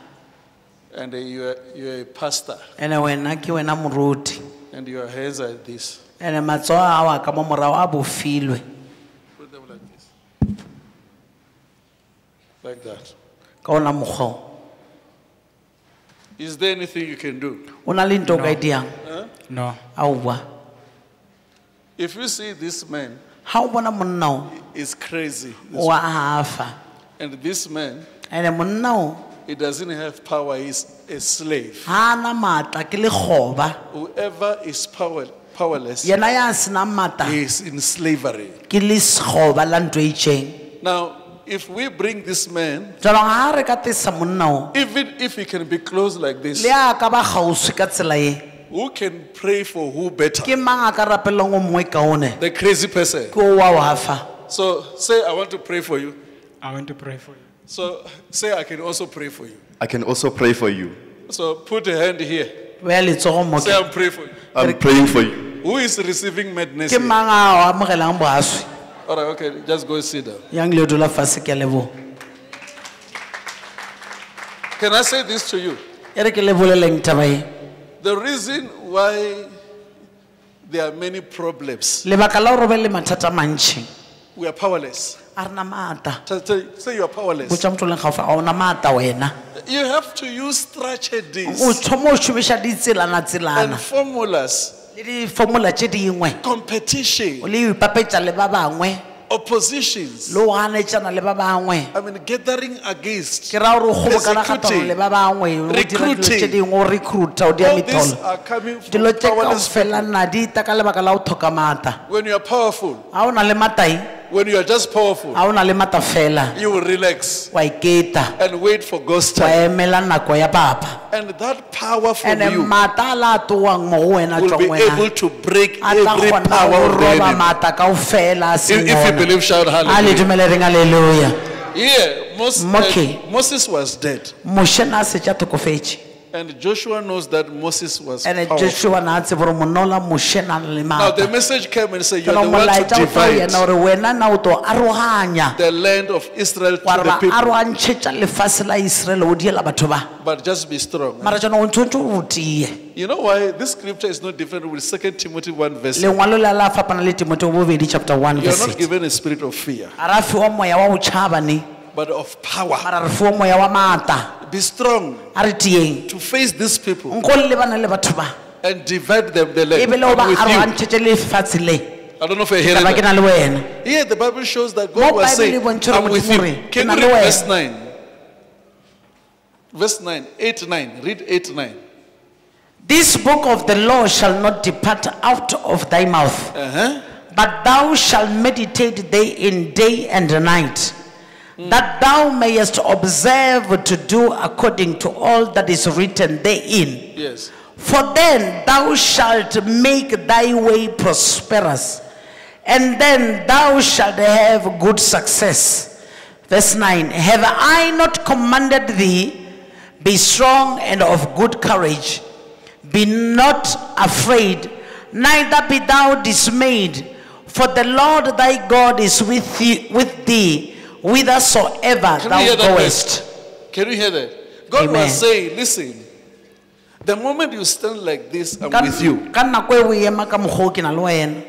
And uh, you are, you are a pastor. Ene wena ke wena moruti. And your hands are this. Ene matsoho a wa a ka mo morao a bofilwe. Put them like this. Like that. Ka ona mokgwa o. Is there anything you can do? O na le ntho o ka diang? No. Aowa. If you see this man Ha o bona monna o, is crazy, o wa afa. and this man, Ene monna o, he doesn't have power, he's a slave. ha ana matla ke lekgoba. Whoever is power, powerless Yena ya senang matla is in slavery. ke lekgoba la ntho e itseng. Now, if we bring this man, Jwanong ha re ka tesa monna o, even if he can be close like this, le a ka ba kgauswi ka tsela who can pray for who better? Ke mang a ka rapelang o mongwe ka one? The crazy person. Ke o wa o afa. So say, I want to pray for you. I want to pray for you. So say, I can also pray for you. I can also pray for you. So put a hand here. Beya letsogo mo Say. I'm praying for you. I'm praying for you. Who is receiving madness? Here? Mang a o amogelang boaswi? All right, okay, just go sit down. Yang le dula fase ke a leboha. Can I say this to you? E re ke le boleleng taba e. The reason why there are many problems, Lebaka la hore be le mathata a mantši. we are powerless. A re na maata. Tell- tell- Say you are powerless. botša motho o leng gaufa ga ona maata wena You have to use strategies o thoma o šomiša and formulas, le diformula tše dingwe. Competition, le ba bangwe. Oppositions. le ganetšana le ba bangwe. I mean, gathering against. ke ra gore o kgobokana le ba bangwe o dira dilo tše dingwe o recruita o dia metholo dilo tše powerless kao fela nna di itaka lebaka la go thoka maata ga o na le matai when you are just powerful, ga o na le maata fela you will relax wa iketa and wait for God's wa time. emela nako ya papa And that power from ande you maata a la atoang mo go wena will tswang be wena able to break a tla every kgona power go of the roba enemy. maata kao fela a If, if you believe, shout a le hallelujah. aleluya Yeah, Mos- uh, Okay. Moses was dead. mošena a setša tokofetše And Joshua knows that Moses was powerful. joshua na a tsebe gore monola mošena le Now the maata message came and said, You're the one to molaetša o tla go divide gore wena na o to aroganya the land of Israel wa to re the ba people. arogantšhetša lefase la israele o diela batho ba But just be strong. mara jaanong o ntshwantse o tie You know why? This scripture is not different with 2 Timothy 1 verse. lengwalo le la fapana le timoteo bobedi chapter 1 You're verse not 6 given a spirit of fear, a ra fiwa moya wa go tšhaba ne but of power. mara re fuwa moya wa maata Be strong a re tieng to face these people nko le lebana le batho ba and divide them the land. o ba I'm with you. arogantšhetse lefatshe le I don't know if you're hearing taba ke that. na le wena Here the Bible shows that Mo God was Bible saying, I'm with you. Re, Can ke na you le read wena. verse 9? Verse 9, 8, 9. Read 8, 9. this book of the law shall not depart out of thy mouth Uh-huh. But thou shalt meditate therein day and night, Mm. that thou mayest observe to do according to all that is written therein. Yes. For then thou shalt make thy way prosperous, and then thou shalt have good success. Verse 9 Have I not commanded thee? Be strong and of good courage. Be not afraid, neither be thou dismayed. For the Lord thy God is with, thee, with thee whithersoever Can thou you hear that? goest. Can you hear that? God Amen. was saying, listen, the moment you stand like this, I'm with you. ka nako o ema ka mokgwa o ke na le wena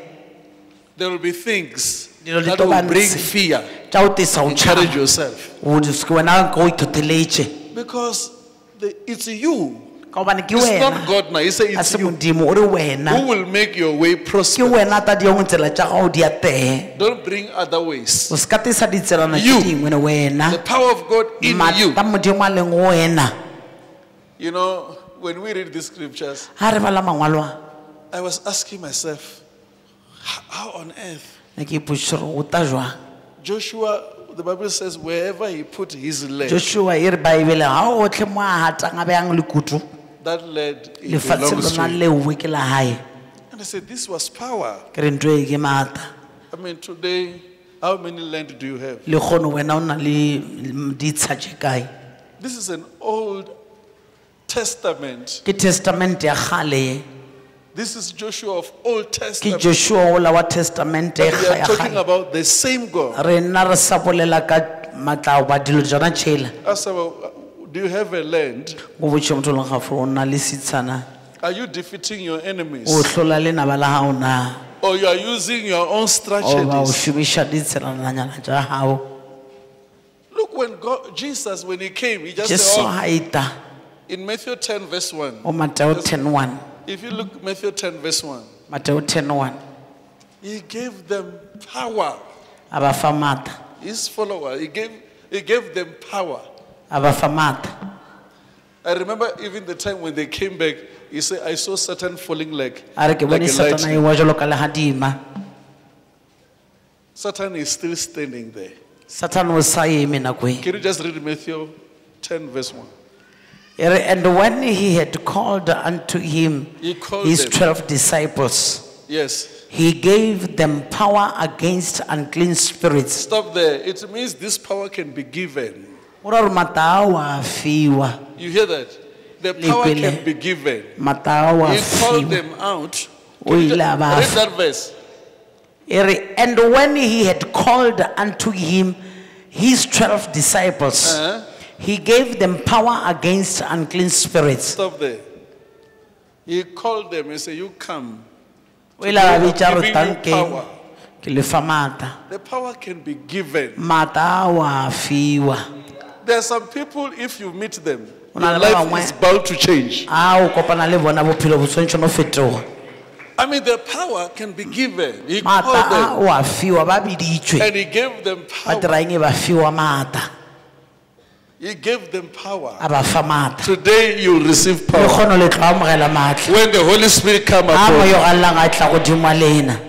There will be things that will bring fear. tša o tesa Encourage yourself. o di- se ke wena ka o ithoteletše Because the, it's you. Ka gobane ke It's not wena God now. He said a it's se you. modimo o re wena Who will make your way ke prosperous? wena ta diong tsela tša gago di atege Don't bring other ways. o se ka tesa ditselana You. tše dingwe ne wena The power of God in you. maata modimo a leng go wena You know, when we read these scriptures, ga re bala mangwalo a I was asking myself, how how on earth? ne ke ipotšiše gore o ta jwang Joshua, the Bible says, wherever he put his leg, joshua e re baebele ga otlhe mo a gatang a beyang le that it lefatshe lona leowe ke la gae And I said, this was power. ke re ntho e ke maatale I mean, today, how many land do you have? le kgone wena o na le ditsha tše kae This is an old testament. ke testamente ya gale ye This is Joshua of Old ke Testament. joshua ola wa testamente But we ya are talking about the same God. re nna re sa bolela ka matla ba dilo jona about, do you have a land? go botše motho leng gafo o na le setshana Are you defeating your enemies? o hlola lenaba la gago na Or you are using your own strategies? šomiša ditshelananyana tša gago Look, when God, Jesus, when he came, he just said, oh, in Matthew 10, verse 1. o mateo 10:1 If you look Matthew 10, verse 1, mateo 10:1 he gave them power. a ba fa maata His follower, he gave, he gave them power. A ba fa maata I remember even the time when they came back, he said, I saw Satan falling like, a re ke like a lightning. wa jalo ka legadima Satan is still standing there. Satan o sa eme nako e Can you just read Matthew 10, verse 1? E and when he had called unto him called his them. twelve disciples Yes. he gave them power against unclean spirits Stop there. It means this power can be given. O ra gore maata ao a fiwa You hear that? The power can be given. maata ao a He called them out. O Can you ile just- a ba Read that verse. And when he had called unto him his twelve disciples Uh-huh. he gave them power against unclean spirits Stop there. He called them and said, You come. o ile a ba Today bitša I'm re giving you power. ke lefa maata The power can be given. There are some people, if you meet them, your life is bound to change. a o kopana le bona bophelo bo tshwanetse no fetoga I mean, the power can be given. He called them and he gave them power. He gave them power. Today you receive power. When the Holy Spirit come a upon you.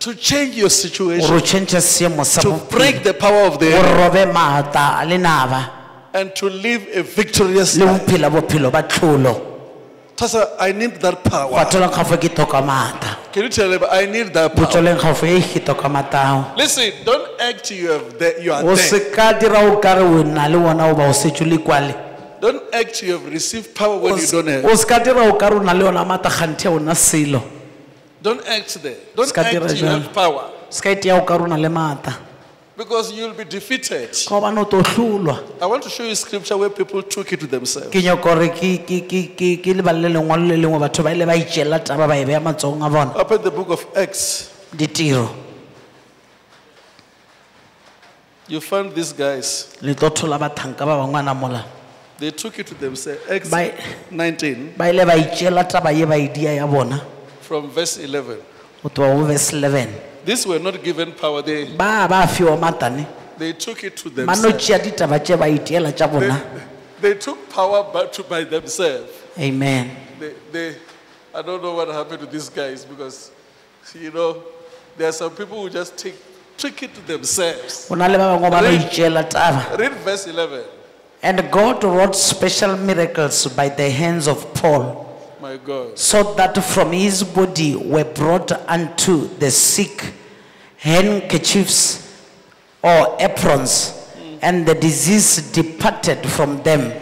to change your situation, seemo sa to break the power of the enemy, a lenaba and to live a victorious le life. bophela bophelo ba tlholo Pastor, I need that power. gafo ke Can you tell them I need that power? gafo e ke maatao Listen, don't act you have that you are o there. se ka dira o kare o na le wona o ba o setse o le kwale Don't act you have received power when you don't have. o se ka dira o kare o na le yona maata ganthe o na selo Don't act there. Don't act in that power. se ya ukaruna o ka re o na le maata Because you'll be defeated. Kwa gobane o tlo I want to show you scripture where people took it to themselves. ke nyako ki ki ki ki ke- le lebale le lengwalo le lengwe batho ba ile ba itjela taba ba e beya matsong a bona Open the book of Acts. ditiro You find these guys. le tlo thola bathanka ba bangwana mola They took it to themselves. Acts 19 ba ile ba itjela taba ye ba e dia ya bona from verse 11. go tloa go verse 11 These were not given power. They, ba they took it to themselves. They, they took power back to by themselves. amen They, they, I don't know what happened to these guys because, you know, there are some people who just take, took it to themselves. Read. Read verse 11. and god wrought special miracles by the hands of paul My God. so that from his body were brought unto the sick handkerchiefs or aprons, and the disease departed from them,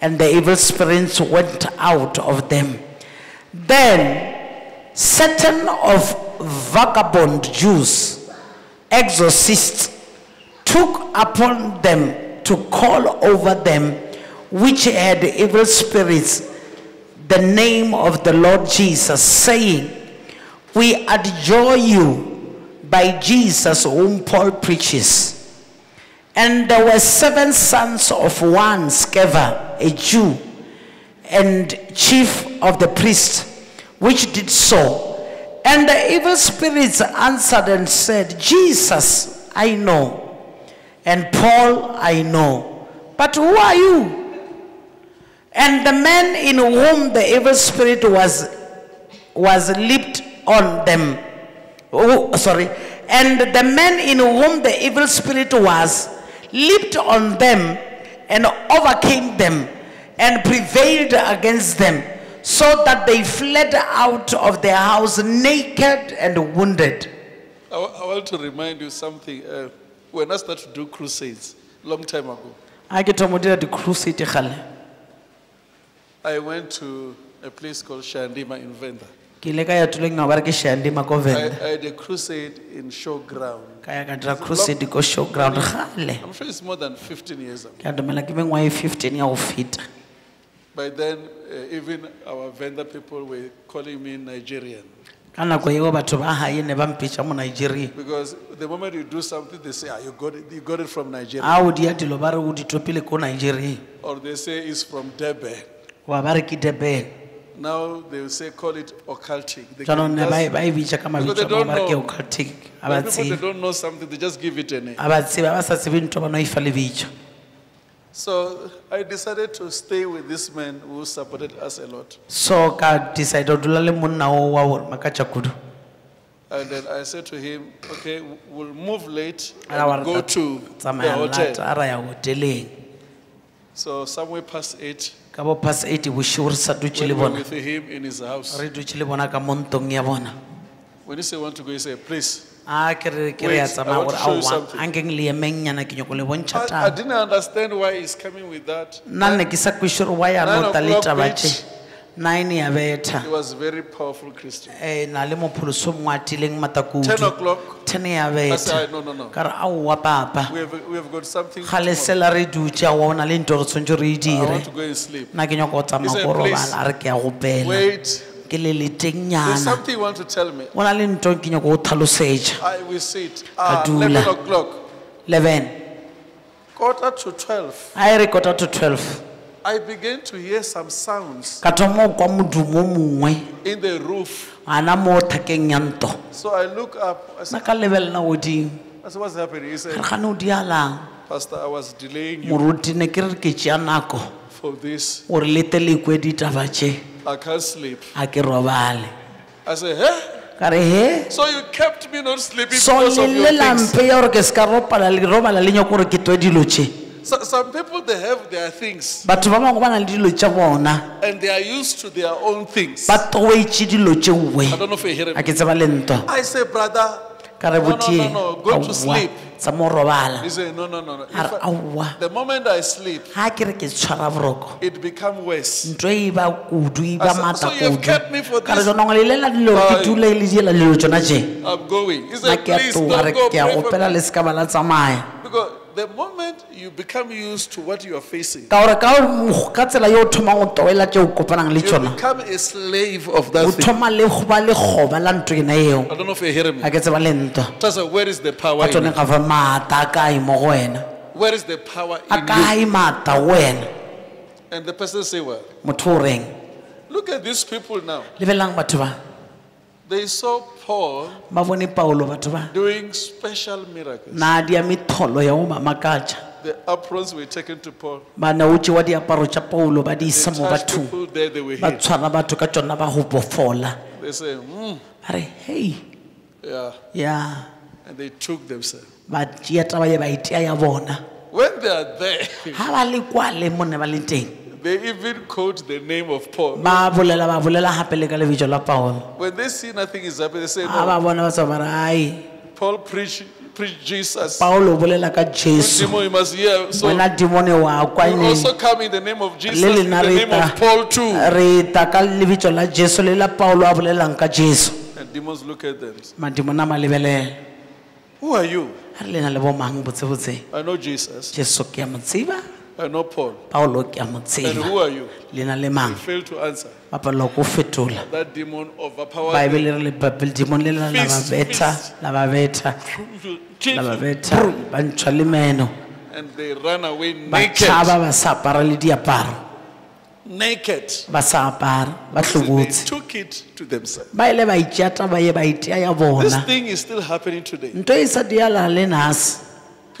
and the evil spirits went out of them. Then certain of vagabond Jews, exorcists, took upon them to call over them which had evil spirits the name of the Lord Jesus, saying, We adjure you by Jesus whom Paul preaches. And there were seven sons of one Sceva, a Jew, and chief of the priests, which did so. And the evil spirits answered and said, Jesus, I know, and Paul, I know. But who are you? And the man in whom the evil spirit was, was leaped on them. Oh, sorry. And the man in whom the evil spirit was leaped on them and overcame them and prevailed against them so that they fled out of their house naked and wounded. I, I want to remind you something. Uh, when I started to do crusades, long time ago, I get dira di-crusade gale I went to a place called Shandima in Venda. ke ile ka ya tuleng nga ba ke shandima ko I, venda I had a crusade in showground. ka ya ka dira crusade ko showground gale I'm sure it's more than 15 years ago. ke a dumela ke mengwae 15 ya go feta By then, uh, even our vendor people were calling me Nigerian. ka nako eo batho ba gae ne ba mpetša mo nigeria Because the moment you do something, they say, ah, you got it, you got it from Nigeria. a o dia dilo ba re o di topile ko nigeria Or they say it's from Durban. Wa ba re ke durban Now they will say, call it occultic. They jaanong ne ba e- e bitša ka mabitso ba re ke know. occultic a ba When people they tsebe don't know something, they just give it a name. a ba tsebe a ba sa tsebe ntho ba no lebitso So I decided to stay with this man who supported us a lot. so ka decide go dula le monna o wa makatša kudu And then I said to him, okay, we'll move late and go to the hotel. lata a ra ya hoteleng So somewhere past eight, ka bo past eight bošego re sa dutse when le we were bona with him in his house. re dutse le bona ka mo ntong ya bona When you say want to go, you say, please. a ke re ke re ya Wait, I tsamaya want gore to show you aowa something. a nkeng le ke nyako le bontšha I, I taba didn't understand why he's coming with that. nna ne ke sa kweše gore wa ya Nine nota le o'clock taba reach. Nine ya betha He was a very powerful Christian. Eh, na le mopholoso mongwe a tileng matakudu 10 o'clock, ten ya I said, no, no, no. ka re aowa papa We have, we have got something. ga le tomorrow. sela re dutse a le re tshwanetse re e I dire want to go and sleep. nna ke nyaka go He tsamaya said, ko "Please, robala a re ke ya gopela Wait, ke le there's nyana something you want to tell me. go na le ntong ke nyako go tlhalosetša I will sit. Ah, dula. 11 o'clock, eleven quarter to 12. a e re kota to twelve I began to hear some sounds ka thoma kwa modumo mongwe in the roof. ana mo thakeng ya nto So I look up. I nna said, ka lebelela godimo I said what's happening? He re said, gane o dialang Pastor, I was delaying you moruti ne ke re ke tšea nako for this. gore lete le kwe ditaba tše I can't sleep. a ke robale I said, ka re he So you kept me not sleeping so because of your things. ya gore ke se ka le robala le nyako gore ke twe dilo tše So, some people, they have their things batho ba bangwe ba na le dilo tša bona and they are used to their own things. ba toetše dilo I don't know if you hear a me. ke tseba le ntwa I say, brother, ka re No, no, botie no, no, go to sleep. tsa mo robala He say, no, no, no, no. If a re I- aowa the moment I sleep, ga ke re ke tshwara boroko it become worse. ntho e ba kudu e I ba said, "So you have kept me for ka re this jonong le lela dilo ke time." dula e le diela dilo tsona je I'm going. He said, ke a please re don't go ke a pray for gopela me. le se ka ba la tsamaya the moment you become used to what you are facing, ka gore ka tsela yo o thomang o toela tse o kopanang le you tsona. become a slave of o that thing. thoma le go ba la ntho ena eo. I don't know if you're hearing me. ga ke tseba le ntwa Tasa, where is the power ka in tsone ga fa maata a kae mo go wena? Where is the power a in you? kae maata go wena? And the person say, well, motho o reng? Look at these people now. lebelelang batho ba They saw Paul ba bone paulo batho ba doing special miracles. na dia metholo ya go mamakatša The aprons were taken to Paul. ba ne diaparo tša paulo ba di They isa mo touched bathong people there, they were ba healed. tshwara batho ka tsona ba go bofola They say, hmm, ba re hei yeah. ya And they took themselves. ba tšea taba ye ba itea ya bona When they are there, ga ba le kwale mo mone ba le teng they even quote the name of Paul. ba bolela ba bolela gape le ka lebitso la paulo When they see nothing is happening, they say, ga no, ba bona ba tswa ba re ai Paul preached preach Jesus. paulo o bolela ka jesu Demon, you must hear. So wena dimone wa we neng also come in the name of Jesus, le in lena the re name of ta Paul too. re ta ka lebitso la jesu le la paulo a bolelang ka jesu And demons look at them. madimone a malebelela Who are you? ga re lena le bomang botsebotse I know Jesus. jesu ke a mo tseba I know Paul. paulo ke a mo And tseba who are you? lena le mang Fail to answer. ba palelwa ko fetola That demon overpowered baebele re le Bible, dimone le la la ba Fist, betha fist. la ba betha la ba betha ba ntshwa le meno And they ran away ba naked. tšhaba ba sa apara le diaparo Naked. ba sa apara ba They hlobotse took it to themselves. ba ile ba itšea taba ye ba itea ya This bona thing is still happening today. ntho e sa diala le nase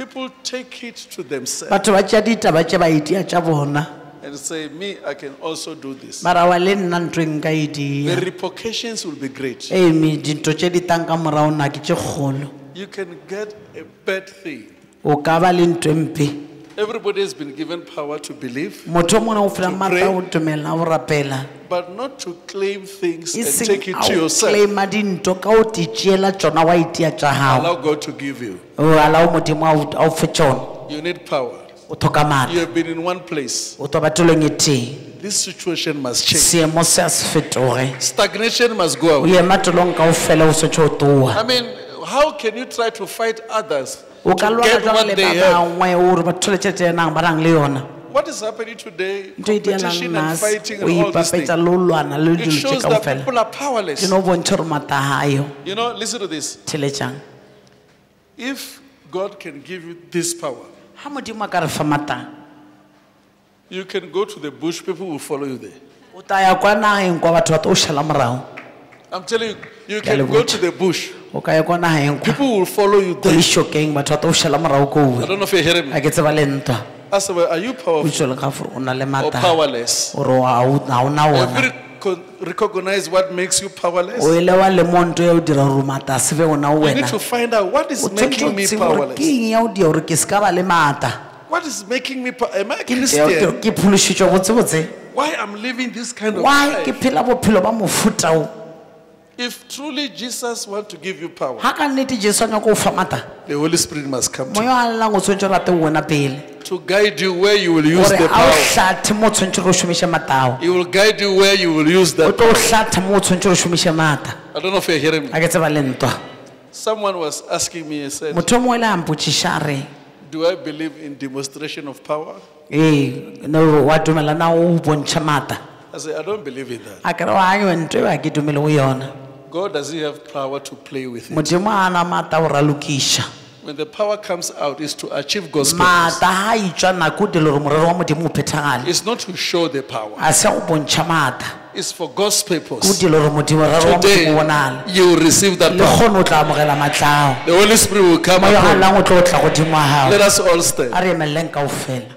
People take it to themselves batho ba tšea ditaba tše ba edia tša bona and say, Me, I can also do this. mara wa le nna ntho e nka e dia The repercussions will be great. eme tše di ka morago ke tše kgolo You can get a bad thing. o ka ba le ntho e mpe Everybody has been given power to believe, motho o mone o fela To pray. o tumela o rapela but not to claim things and take it to yourself. claima dinto ka o ti tšeela tšona wa itea tša gago Allow God to give you. o alao modimo a o- a o fe tšona You need power. You have been in one place. o twa batolong tee This situation must change. seemo se a se fetoge Stagnation must go away. ema tolong ka o fela o setse o toa I mean, how can you try to fight others o ka lwana jwang le ba bangwe ore ba thole tšhelete ya nang ba nang le yona What is happening today? ntho Competition and fighting o and all these things. le o lwana le It shows that people are powerless. di no bontšha gore matahayo You know, listen to this. theletšang If God can give you this power, ga modimo a ka re fa matang you can go to the bush, people will follow you there. I'm telling you, you can go to the bush, o ka ya kwa nageng kwa people will follow you there. lešokeng batho ba tlo o šala morago I don't know if you're hearing me. ke tseba le ntwa I said, are you powerful tšo le ka gore o na le or powerless? ore ga o na Have ona you reco- recognized what makes you powerless? o ile wa lemo ntho ya o dira gore mata a se be ona o You need to find out what is making me tsebe gore ke powerless. eng ya o dia gore ke se ka ba le maata What is making me powerless? Am I a ke ntho ya o dia Christian? gore ke phološitšwe botsebotse Why I'm living this kind of why life? If truly Jesus wants to give you power, ga ka nnete jesu a nyako o fa the Holy Spirit must come to moya lelang o tshwanetse o rate o wena pele you to guide you where you will use gore the a o power. hlathe mo o tshwanetse gore o šomiše matao He will guide you where you will use o that. tlo o hlatha mo o tshwanetse gore o šomiše maata I don't know if you're hearing me. a ke tseba le ntwa Someone was asking me, he said, motho o mongwe le a re Do I believe in demonstration of power? ee no wa dumela na o I said, I don't believe in that. a kere wa anywe ntho ba ke dumele go yona God does he have power to play with it. modimo a na maata go ralokiša When the power comes out, is to achieve God's purpose. maata ga a itswa nako o dilo gore morero wa modimo o phethagale It's not to show the power. a se go bontšha maata It's for God's o purpose. dilo gore modimo morero wa modimo Today, bonale you will receive that le power. kgone o tla amogela matlao The Holy Spirit will come moya upon o tlo o tla godimo Let us all stand. a re emeleleng kao fela